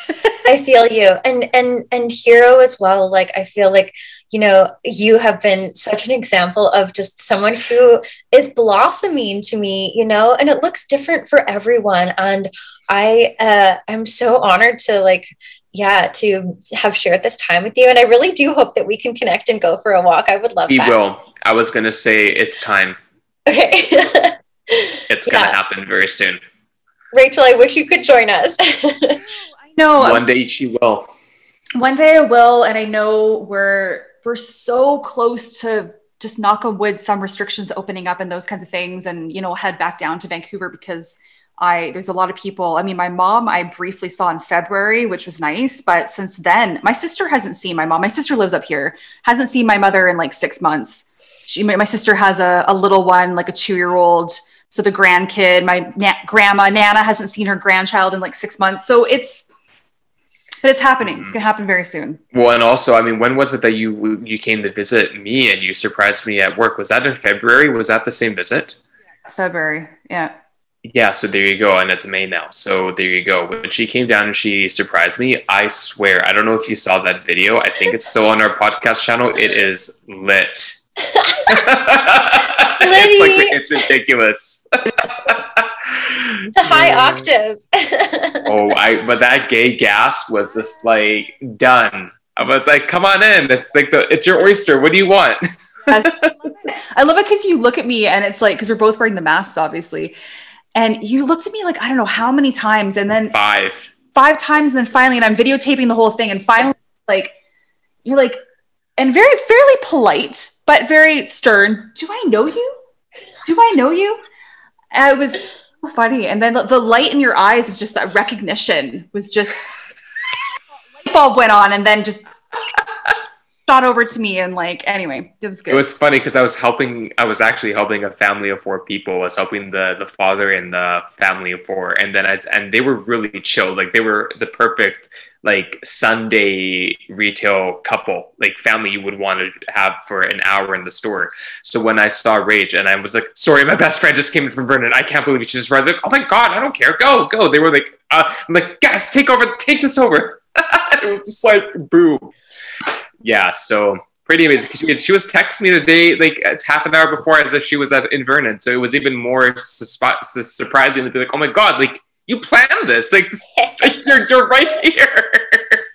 Speaker 3: I feel you. And and and Hiiro as well. Like I feel like, you know, you have been such an example of just someone who is blossoming to me, you know, and it looks different for everyone. And I uh I'm so honored to like yeah, to have shared this time with you. And I really do hope that we can connect and go for a walk. I would love
Speaker 1: we
Speaker 3: that.
Speaker 1: will. I was gonna say it's time.
Speaker 3: Okay.
Speaker 1: it's gonna yeah. happen very soon.
Speaker 3: Rachel, I wish you could join us.
Speaker 2: I know.
Speaker 1: Um, one day she will.
Speaker 2: One day I will, and I know we're we're so close to just knock on wood, some restrictions opening up and those kinds of things, and you know, head back down to Vancouver because I there's a lot of people. I mean, my mom I briefly saw in February, which was nice, but since then, my sister hasn't seen my mom. My sister lives up here, hasn't seen my mother in like six months. She, my sister has a, a little one, like a two year old so the grandkid, my na- grandma Nana hasn't seen her grandchild in like six months. So it's but it's happening. It's mm-hmm. gonna happen very soon.
Speaker 1: Well, and also, I mean, when was it that you you came to visit me and you surprised me at work? Was that in February? Was that the same visit?
Speaker 2: February, yeah.
Speaker 1: Yeah, so there you go, and it's May now. So there you go. When she came down and she surprised me, I swear, I don't know if you saw that video. I think it's still on our podcast channel. It is lit. it's like it's ridiculous.
Speaker 3: the high octave.
Speaker 1: oh, I but that gay gasp was just like done. I was like, come on in. It's like the it's your oyster. What do you want?
Speaker 2: I love it because you look at me and it's like because we're both wearing the masks, obviously, and you looked at me like I don't know how many times, and then
Speaker 1: five,
Speaker 2: five times, and then finally, and I'm videotaping the whole thing, and finally, like you're like, and very fairly polite, but very stern. Do I know you? Do I know you? I was funny, and then the, the light in your eyes of just that recognition was just light bulb went on, and then just shot over to me and like anyway it was good
Speaker 1: it was funny because i was helping i was actually helping a family of four people. I was helping the the father and the family of four. And then i and they were really chill. Like they were the perfect like sunday retail couple like family you would want to have for an hour in the store. So when i saw rage and i was like sorry my best friend just came in from vernon. I can't believe she just arrived like oh my god i don't care. Go go. They were like uh, i'm like guys take over take this over. It was just like boom. Yeah, so pretty amazing. She, she was texting me the day, like half an hour before, as if she was at in Vernon. So it was even more susp- surprising to be like, "Oh my god, like you planned this! Like, you're you're right here."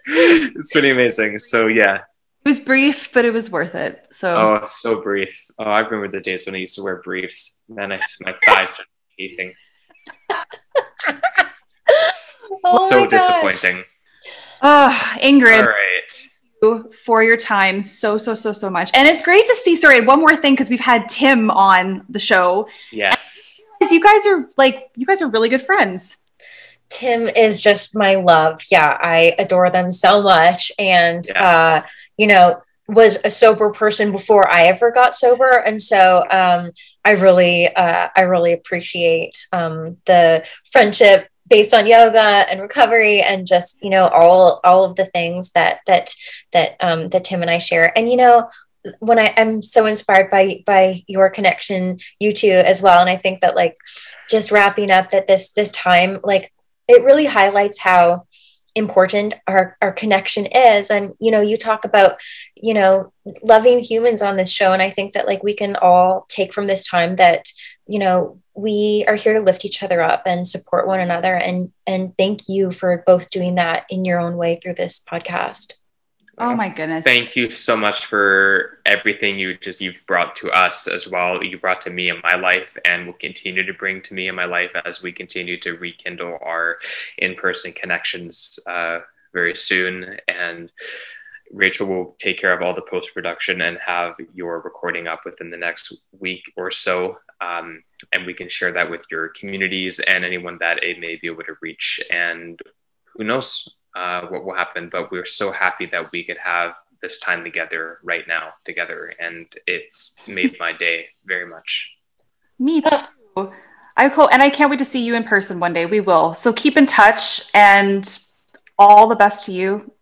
Speaker 1: it's pretty amazing. So yeah,
Speaker 2: it was brief, but it was worth it. So
Speaker 1: oh, so brief. Oh, I remember the days when I used to wear briefs. Then I, my thighs aching. oh so disappointing.
Speaker 2: Oh, Ingrid.
Speaker 1: All right
Speaker 2: for your time so so so so much and it's great to see sorry one more thing because we've had tim on the show
Speaker 1: yes
Speaker 2: you guys are like you guys are really good friends
Speaker 3: tim is just my love yeah i adore them so much and yes. uh you know was a sober person before I ever got sober, and so um, I really, uh, I really appreciate um, the friendship based on yoga and recovery and just you know all all of the things that that that um, that Tim and I share. And you know, when I am so inspired by by your connection, you two as well. And I think that like just wrapping up that this this time like it really highlights how important our, our connection is. And you know you talk about you know loving humans on this show and i think that like we can all take from this time that you know we are here to lift each other up and support one another. And and thank you for both doing that in your own way through this podcast
Speaker 2: oh my goodness
Speaker 1: thank you so much for everything you just you've brought to us as well you brought to me in my life and will continue to bring to me in my life as we continue to rekindle our in-person connections uh, very soon and Rachel will take care of all the post production and have your recording up within the next week or so. Um, and we can share that with your communities and anyone that it may be able to reach. And who knows uh, what will happen, but we're so happy that we could have this time together right now together. And it's made my day very much.
Speaker 2: Me too. I cool, and I can't wait to see you in person one day. We will. So keep in touch and all the best to you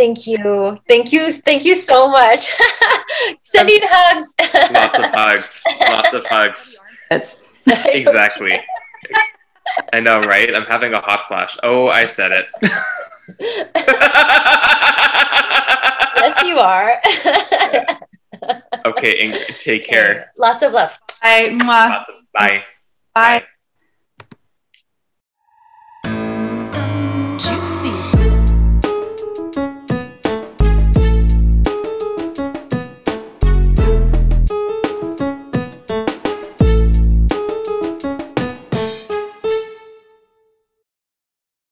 Speaker 3: Thank you. Thank you. Thank you so much. Sending hugs.
Speaker 1: Lots of hugs. Lots of hugs.
Speaker 2: It's
Speaker 1: exactly. I know, right? I'm having a hot flash. Oh, I said it.
Speaker 3: yes, you are.
Speaker 1: okay, Ingrid, take care.
Speaker 3: Lots of love.
Speaker 2: Bye.
Speaker 1: Lots of, bye.
Speaker 2: Bye. bye.